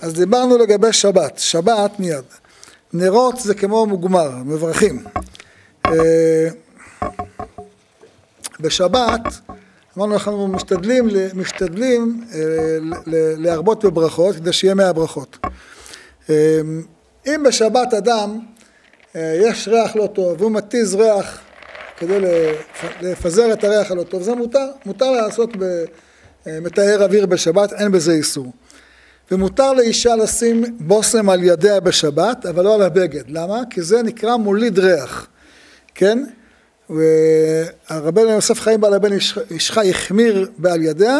אז דיברנו לגבי שבת, שבת מיד. נרות זה כמו מוגמר, מברכים. אה, בשבת אמרנו, אנחנו משתדלים, משתדלים אה, להרבות בברכות כדי שיהיה מאה ברכות. אה, אם בשבת אדם אה, יש ריח לא טוב והוא מתיז ריח כדי לפזר את הריח הלא טוב, זה מותר, מותר לעשות במטהר אוויר בשבת, אין בזה איסור. ומותר לאישה לשים בושם על ידיה בשבת, אבל לא על הבגד. למה? כי זה נקרא מוליד ריח, כן? והרבנו יוסף חיים בעל הבן אישך החמיר בעל ידיה,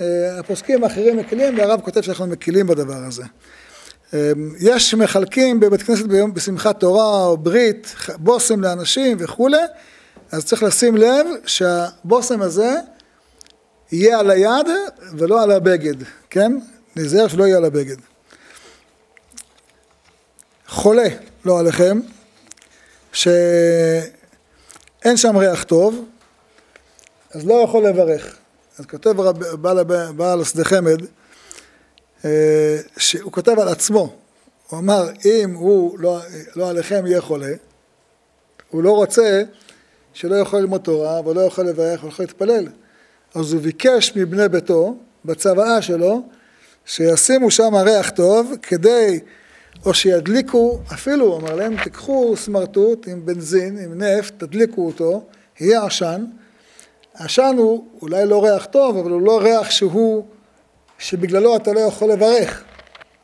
אה, הפוסקים האחרים מקילים והרב כותב שאנחנו מקילים בדבר הזה. אה, יש מחלקים בבית כנסת ביום בשמחת תורה או ברית, בושם לאנשים וכולי, אז צריך לשים לב שהבושם הזה יהיה על היד ולא על הבגד, כן? נזהר שלא יהיה על הבגד. חולה, לא עליכם, שאין שם ריח טוב, אז לא יכול לברך. אז כותב בעל, בעל השדה חמד, אה, שהוא כותב על עצמו, הוא אמר, אם הוא לא, לא עליכם יהיה חולה, הוא לא רוצה שלא יכול ללמוד תורה ולא יכול לברך ולא יכול להתפלל. אז הוא ביקש מבני ביתו, בצוואה שלו, שישימו שם ריח טוב כדי, או שידליקו, אפילו, הוא אמר להם, תיקחו סמרטוט עם בנזין, עם נפט, תדליקו אותו, יהיה עשן. עשן הוא אולי לא ריח טוב, אבל הוא לא ריח שהוא, שבגללו אתה לא יכול לברך,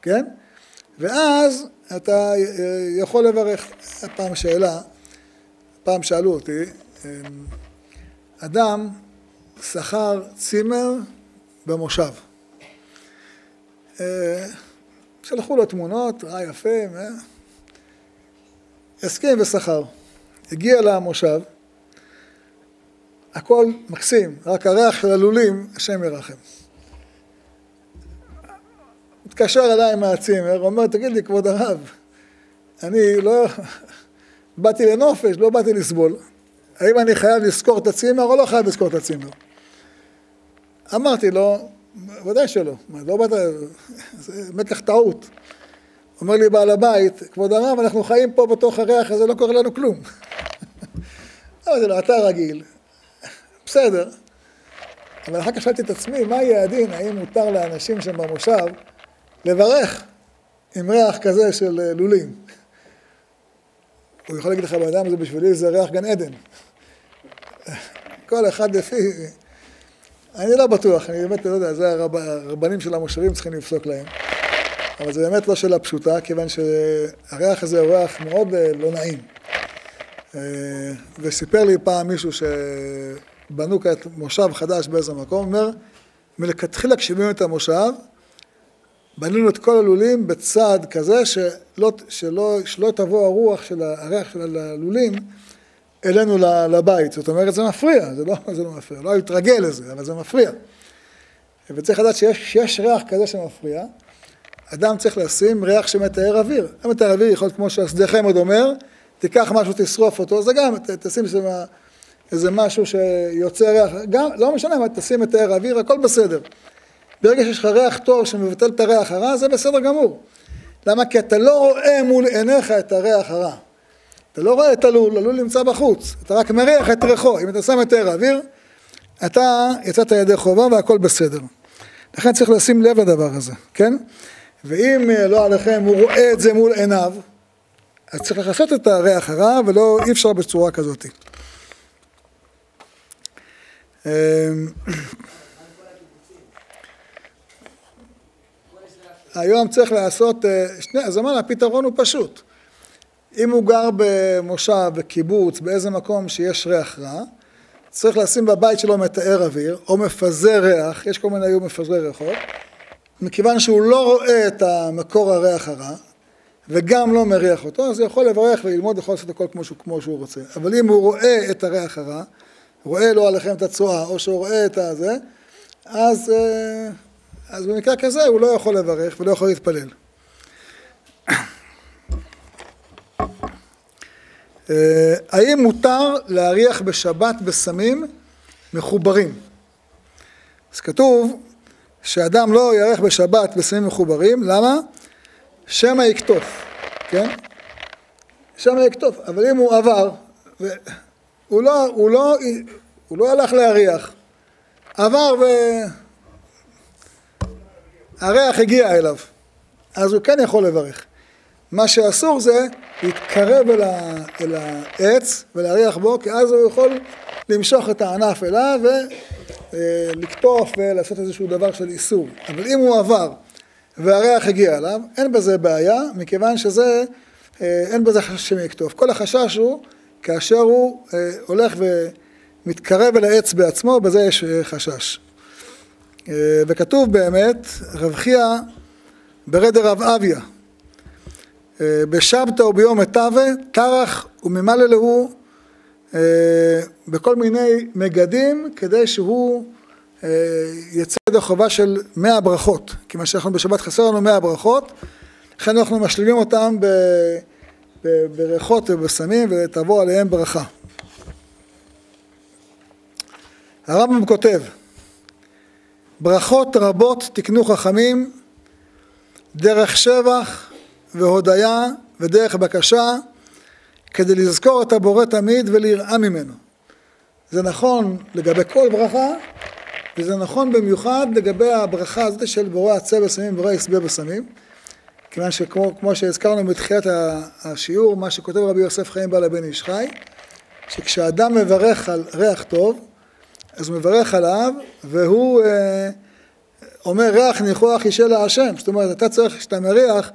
כן? ואז אתה יכול לברך. פעם שאלה, פעם שאלו אותי, אמ, אדם שכר צימר במושב. שלחו לו תמונות, ראה יפה, הסכים ושכר. הגיע למושב, הכל מקסים, רק הריח של הלולים, השם ירחם. מתקשר אליי מהצימר, אומר, תגיד לי, כבוד הרב, אני לא... באתי לנופש, לא באתי לסבול. האם אני חייב לזכור את הצימר או לא חייב לזכור את הצימר? אמרתי לו, ודאי שלא, לא באת, זה לך טעות. אומר לי בעל הבית, כבוד הרב, אנחנו חיים פה בתוך הריח הזה, לא קורה לנו כלום. אמרתי לו, אתה רגיל, בסדר. אבל אחר כך שאלתי את עצמי, מה יהיה הדין, האם מותר לאנשים שם במושב לברך עם ריח כזה של אה, לולים? הוא יכול להגיד לך, בן אדם, זה בשבילי זה ריח גן עדן. כל אחד לפי... אני לא בטוח, אני באמת לא יודע, זה הרב, הרבנים של המושבים צריכים לפסוק להם. אבל זה באמת לא שאלה פשוטה, כיוון שהריח הזה הוא ריח מאוד אה, לא נעים. אה, וסיפר לי פעם מישהו שבנו כעת מושב חדש באיזה מקום, אומר, מלכתחילה כשבאים את המושב, בנינו את כל הלולים בצד כזה שלא, שלא, שלא תבוא הרוח של הריח של הלולים אלינו לבית. זאת אומרת, זה מפריע, זה לא, זה לא מפריע, לא להתרגל לזה, אבל זה מפריע. וצריך לדעת שיש ריח כזה שמפריע, אדם צריך לשים ריח שמתאר אוויר. המתאר אוויר יכול להיות כמו שהשדה חמד אומר, תיקח משהו, תשרוף אותו, זה גם, תשים שם איזה משהו שיוצא ריח, גם, לא משנה מה, תשים מתאר אוויר, הכל בסדר. ברגע שיש לך ריח טוב שמבטל את הריח הרע, זה בסדר גמור. למה? כי אתה לא רואה מול עיניך את הריח הרע. אתה לא רואה את הלול, הלול נמצא בחוץ, אתה רק מריח את ריחו. אם אתה שם את ער האוויר, אתה יצאת ידי חובה והכל בסדר. לכן צריך לשים לב לדבר הזה, כן? ואם אה, לא עליכם הוא רואה את זה מול עיניו, אז צריך לכסות את הריח הרע ולא, אי אפשר בצורה כזאת. אמ, היום צריך לעשות, אה, שני, אז אמרנו, הפתרון הוא פשוט. אם הוא גר במושב, בקיבוץ, באיזה מקום שיש ריח רע, צריך לשים בבית שלו מתאר אוויר, או מפזר ריח, יש כל מיני היו מפזרי ריחות, מכיוון שהוא לא רואה את המקור הריח הרע, וגם לא מריח אותו, אז הוא יכול לברך וללמוד ויכול לעשות הכל כמו שהוא, כמו שהוא רוצה. אבל אם הוא רואה את הריח הרע, רואה לו עליכם את הצואה, או שהוא רואה את הזה, אז, אה, אז במקרה כזה הוא לא יכול לברך ולא יכול להתפלל. אה, האם מותר להריח בשבת בסמים מחוברים? אז כתוב שאדם לא יארך בשבת בסמים מחוברים, למה? שמא יקטוף, כן? שמא יקטוף, אבל אם הוא עבר, הוא לא, הוא לא, הוא לא הלך להריח, עבר והריח הגיע אליו, אז הוא כן יכול לברך. מה שאסור זה להתקרב אל, ה, אל העץ ולהריח בו, כי אז הוא יכול למשוך את הענף אליו ולקטוף ולעשות איזשהו דבר של איסור. אבל אם הוא עבר והריח הגיע אליו, אין בזה בעיה, מכיוון שזה, אה, אין בזה חשש שמקטוף. כל החשש הוא כאשר הוא אה, הולך ומתקרב אל העץ בעצמו, בזה יש אה, חשש. וכתוב באמת, רב חייא ברד רב אביה, בשבתא וביום מטווה, טרח וממלא להו אה, בכל מיני מגדים כדי שהוא יצא ידי חובה של מאה ברכות, כיוון שאנחנו בשבת חסר לנו מאה ברכות, לכן אנחנו משלימים אותם בריחות ובסמים ותבוא עליהם ברכה. הרמב"ם כותב, ברכות רבות תקנו חכמים, דרך שבח והודיה ודרך בקשה, כדי לזכור את הבורא תמיד וליראה ממנו. זה נכון לגבי כל ברכה, וזה נכון במיוחד לגבי הברכה הזאת של בורא עצה בסמים ובורא יסבה בסמים. כיוון שכמו שהזכרנו בתחילת השיעור, מה שכותב רבי יוסף חיים בעל הבן איש חי, שכשאדם מברך על ריח טוב, אז הוא מברך עליו, והוא אה, אומר ריח ניחוח אישה להשם. זאת אומרת, אתה צריך, כשאתה מריח,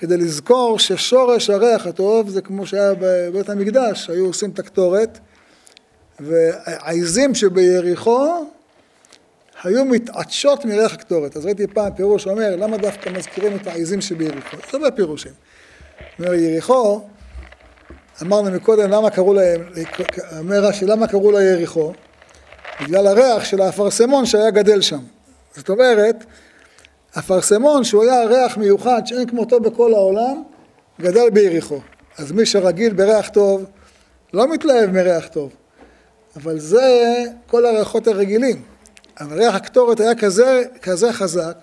כדי לזכור ששורש הריח הטוב זה כמו שהיה בבית המקדש, היו עושים את הקטורת, והעיזים שביריחו היו מתעטשות מריח הקטורת. אז ראיתי פעם פירוש שאומר, למה דווקא מזכירים את העיזים שביריחו? יש הרבה פירושים. אומר יריחו, אמרנו מקודם למה קראו להם, אומר רש"י, למה קראו לה יריחו? בגלל הריח של האפרסמון שהיה גדל שם. זאת אומרת, אפרסמון שהוא היה ריח מיוחד שאין כמותו בכל העולם, גדל ביריחו. אז מי שרגיל בריח טוב, לא מתלהב מריח טוב. אבל זה כל הריחות הרגילים. אבל ריח הקטורת היה כזה, כזה חזק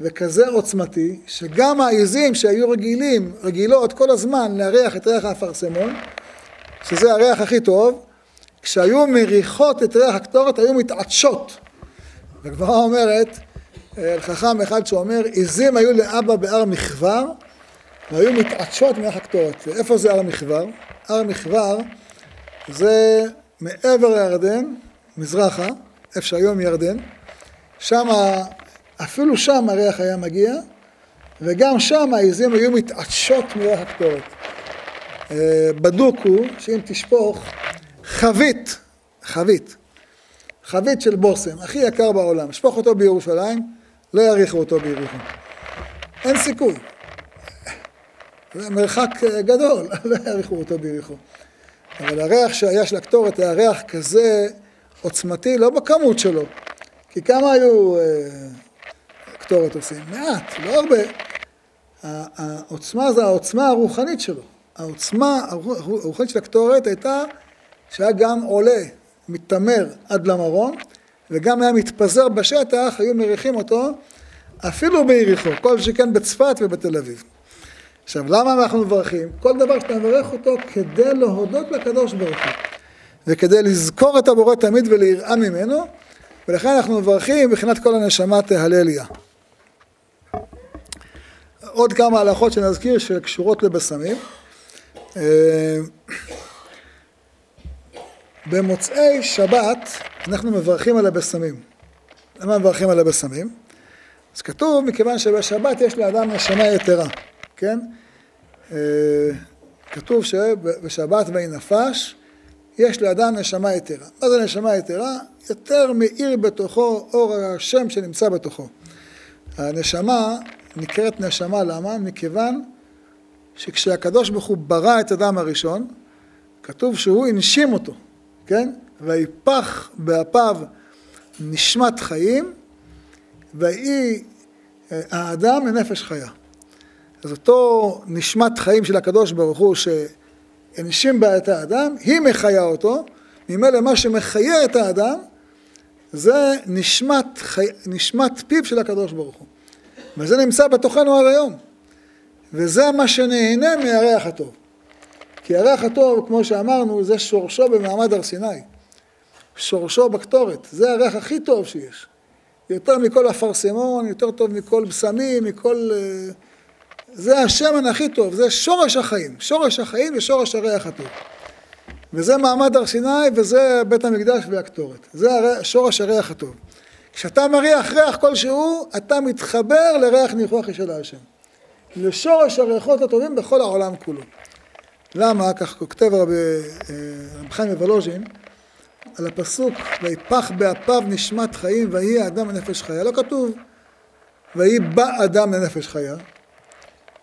וכזה עוצמתי, שגם העיזים שהיו רגילים, רגילות כל הזמן להריח את ריח האפרסמון, שזה הריח הכי טוב, כשהיו מריחות את ריח הקטורת היו מתעטשות. והגמרא אומרת, על חכם אחד שאומר, עיזים היו לאבא בהר מכבר והיו מתעטשות מריח הקטורת. ואיפה זה הר מכבר? הר מכבר זה מעבר לירדן, מזרחה, איפה שהיום ירדן, שם, אפילו שם הריח היה מגיע, וגם שם העיזים היו מתעטשות מריח הקטורת. אה, בדוק הוא שאם תשפוך חבית, חבית, חבית של בושם, הכי יקר בעולם, שפוך אותו בירושלים, לא יעריכו אותו ביריחו. אין סיכוי. זה מרחק גדול, לא יעריכו אותו ביריחו. אבל הריח שהיה של הקטורת היה ריח כזה עוצמתי, לא בכמות שלו. כי כמה היו אה, קטורת עושים? מעט, לא הרבה. העוצמה זה העוצמה הרוחנית שלו. העוצמה הרוחנית של הקטורת הייתה שהיה גם עולה, מתעמר עד למרום, וגם היה מתפזר בשטח, היו מריחים אותו אפילו ביריחו, כל שכן בצפת ובתל אביב. עכשיו, למה אנחנו מברכים? כל דבר שאתה מברך אותו כדי להודות לקדוש ברוך הוא, וכדי לזכור את הבורא תמיד וליראה ממנו, ולכן אנחנו מברכים מבחינת כל הנשמה תהלליה. עוד כמה הלכות שנזכיר שקשורות לבשמים. במוצאי שבת אנחנו מברכים על הבשמים. למה מברכים על הבשמים? אז כתוב, מכיוון שבשבת יש לאדם נשמה יתרה, כן? אה, כתוב שבשבת ויהי נפש, יש לאדם נשמה יתרה. מה זה נשמה יתרה? יותר מאיר בתוכו אור השם שנמצא בתוכו. הנשמה נקראת נשמה, למה? מכיוון שכשהקדוש ברוך הוא ברא את אדם הראשון, כתוב שהוא הנשים אותו. כן? ויפח באפיו נשמת חיים, ויהי אה, האדם לנפש חיה. אז אותו נשמת חיים של הקדוש ברוך הוא שהנשים בה את האדם, היא מחיה אותו, ממילא מה שמחיה את האדם זה נשמת, חי... נשמת פיו של הקדוש ברוך הוא. וזה נמצא בתוכנו עד היום. וזה מה שנהנה מהריח הטוב. כי הריח הטוב, כמו שאמרנו, זה שורשו במעמד הר סיני. שורשו בקטורת, זה הריח הכי טוב שיש. יותר מכל אפרסמון, יותר טוב מכל בשמים, מכל... אה, זה השמן הכי טוב, זה שורש החיים. שורש החיים ושורש הריח הטוב. וזה מעמד הר סיני וזה בית המקדש והקטורת. זה הרי, שורש הריח הטוב. כשאתה מריח ריח כלשהו, אתה מתחבר לריח ניחוח של השם. לשורש הריחות הטובים בכל העולם כולו. למה? כך כותב רבי אה, חיים מוולוז'ין על הפסוק ויפח באפיו נשמת חיים ויהי האדם לנפש חיה. לא כתוב ויהי בא אדם לנפש חיה,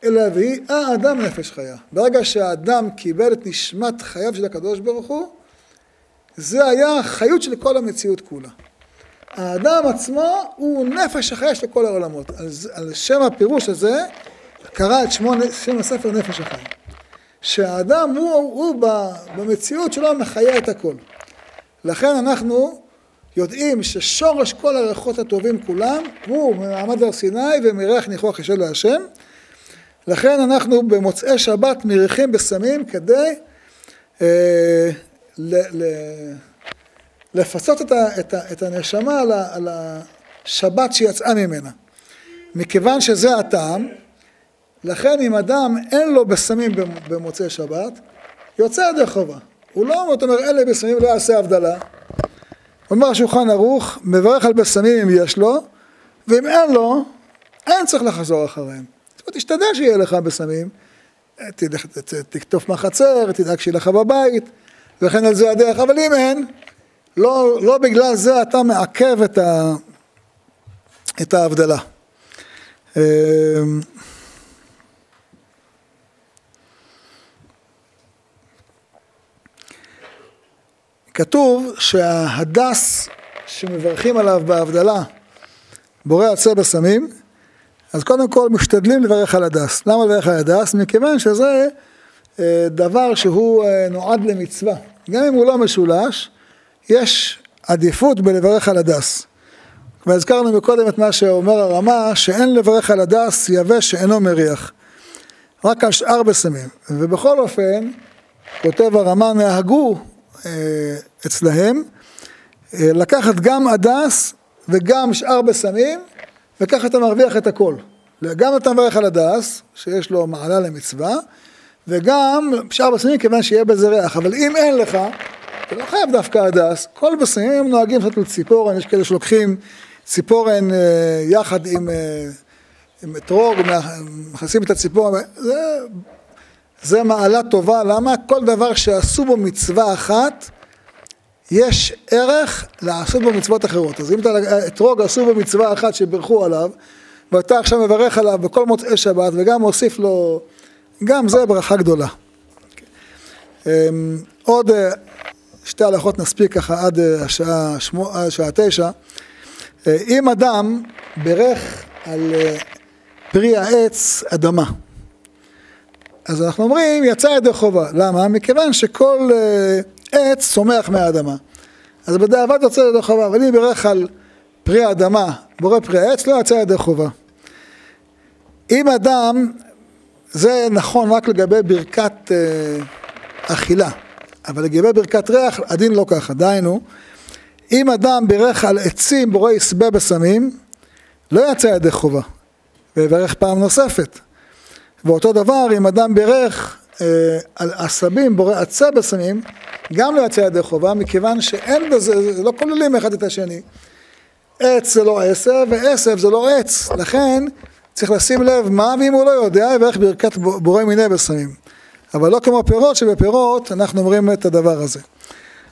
אלא ויהי האדם לנפש חיה. ברגע שהאדם קיבל את נשמת חייו של הקדוש ברוך הוא, זה היה החיות של כל המציאות כולה. האדם עצמו הוא נפש החיה של כל העולמות. על, על שם הפירוש הזה קרא את שמו, שם הספר נפש החיה. שהאדם הוא, הוא במציאות שלו מחיה את הכל. לכן אנחנו יודעים ששורש כל הריחות הטובים כולם הוא ממעמד הר סיני ומריח ניחוח ישל להשם. לכן אנחנו במוצאי שבת מריחים בסמים כדי אה, ל, ל, לפצות את, ה, את, ה, את הנשמה על, ה, על השבת שיצאה ממנה. מכיוון שזה הטעם, לכן אם אדם אין לו בסמים במוצאי שבת, יוצא ידי חובה. הוא לא אומר אלה בסמים לא יעשה הבדלה. אומר שולחן ערוך, מברך על בסמים אם יש לו, ואם אין לו, אין צריך לחזור אחריהם. זאת אומרת, תשתדל שיהיה לך בסמים, תקטוף מהחצר, תדאג שיהיה לך בבית, וכן על זה הדרך, אבל אם אין, לא, לא בגלל זה אתה מעכב את, ה, את ההבדלה. כתוב שההדס שמברכים עליו בהבדלה בורא עצי בסמים, אז קודם כל משתדלים לברך על הדס. למה לברך על הדס? מכיוון שזה אה, דבר שהוא אה, נועד למצווה. גם אם הוא לא משולש, יש עדיפות בלברך על הדס. כבר הזכרנו מקודם את מה שאומר הרמ"א, שאין לברך על הדס יבש שאינו מריח. רק על שאר בסמים. ובכל אופן, כותב הרמ"א, נהגו אצלהם אה, לקחת גם הדס וגם שאר בסמים, וככה אתה מרוויח את הכל. גם אתה מברך על הדס, שיש לו מעלה למצווה, וגם שאר בסמים כיוון שיהיה בזה ריח. אבל אם אין לך, אתה לא חייב דווקא הדס, כל בסמים נוהגים לעשות ציפורן, יש כאלה שלוקחים ציפורן אה, יחד עם, עם אתרוג, מכניסים את הציפורן, זה זה מעלה טובה, למה? כל דבר שעשו בו מצווה אחת, יש ערך לעשות בו מצוות אחרות. אז אם אתה אתרוג עשו בו מצווה אחת שבירכו עליו, ואתה עכשיו מברך עליו בכל מוצאי שבת, וגם מוסיף לו, גם זה ברכה גדולה. אמ, עוד אה, שתי הלכות נספיק ככה עד אה, השעה, שמו, עד השעה תשע. אה, אם אדם בירך על פרי העץ אדמה, אז אנחנו אומרים, יצא ידי חובה. למה? מכיוון שכל uh, עץ צומח מהאדמה. אז בדיעבד יוצא ידי חובה, אבל אם בירך על פרי האדמה, בורא פרי העץ, לא יצא ידי חובה. אם אדם, זה נכון רק לגבי ברכת uh, אכילה, אבל לגבי ברכת ריח, הדין לא ככה. דהיינו, אם אדם בירך על עצים בורא יסבה בסמים, לא יצא ידי חובה, ויברך פעם נוספת. ואותו דבר אם אדם בירך אה, על עשבים, בורא עצה בסמים, גם לא יצא ידי חובה, מכיוון שאין בזה, זה לא כוללים אחד את השני. עץ זה לא עשב, ועשב זה לא עץ, לכן צריך לשים לב מה, ואם הוא לא יודע, יברך ברכת בורא מיני בסמים. אבל לא כמו פירות, שבפירות אנחנו אומרים את הדבר הזה.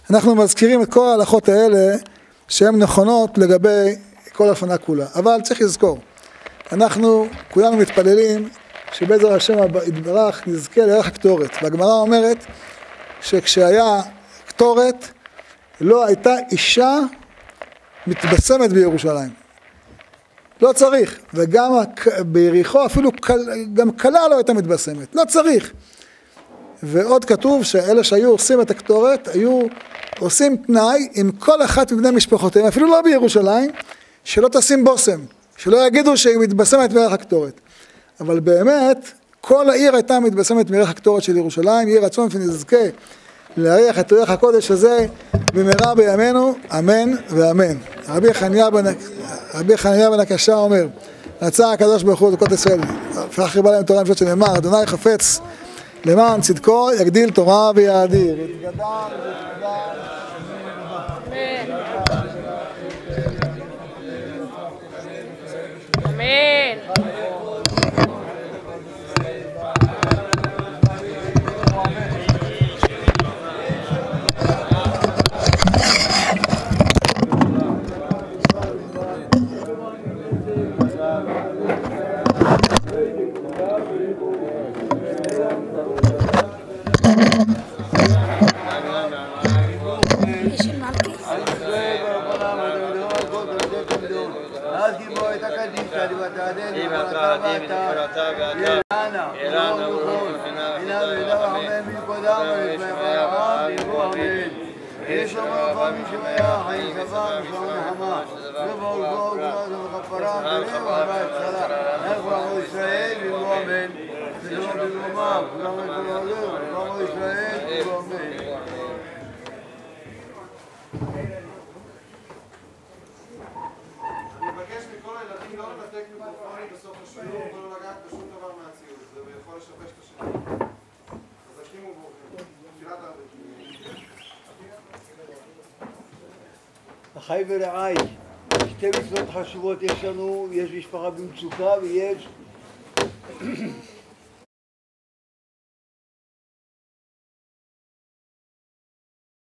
אנחנו מזכירים את כל ההלכות האלה שהן נכונות לגבי כל הפנה כולה. אבל צריך לזכור, אנחנו כולנו מתפללים שבעזר השם יתברך נזכה לערך הקטורת. והגמרא אומרת שכשהיה קטורת לא הייתה אישה מתבשמת בירושלים. לא צריך, וגם ביריחו אפילו גם כלה לא הייתה מתבשמת, לא צריך. ועוד כתוב שאלה שהיו עושים את הקטורת היו עושים תנאי עם כל אחת מבני משפחותיהם, אפילו לא בירושלים, שלא תשים בושם, שלא יגידו שהיא מתבשמת בערך הקטורת. אבל באמת, כל העיר הייתה מתבשמת מערך הקטורת של ירושלים, יהי רצון שנזכה להריח את ריח הקודש הזה במהרה בימינו, אמן ואמן. רבי חניה בן, הקשה אומר, רצה הקדוש ברוך הוא לקרות ישראל, הפך חיבה להם תורה נפשט שנאמר, אדוני חפץ למען צדקו יגדיל תורה ויאדיר. אמן. وتعديل وتابعت إلانا ورحمة إلى بدوى حمامي قدامي فيقرام بقوامين عيش الرقم شوية حي كفار شوية حما رفع الفوق مرض الغفران بريم وبعد سلام نفرح إسرائيل بالمؤمن سلوك الأمام نحن الأولين نفرح إسرائيل بالمؤمن לא לנתק מיקרופונים בסוף ולא לגעת בשום דבר מהציוד, זה יכול לשבש את. חזקים וברוכים. אחיי ורעיי, שתי מצוות חשובות יש לנו, יש משפחה במצוקה ויש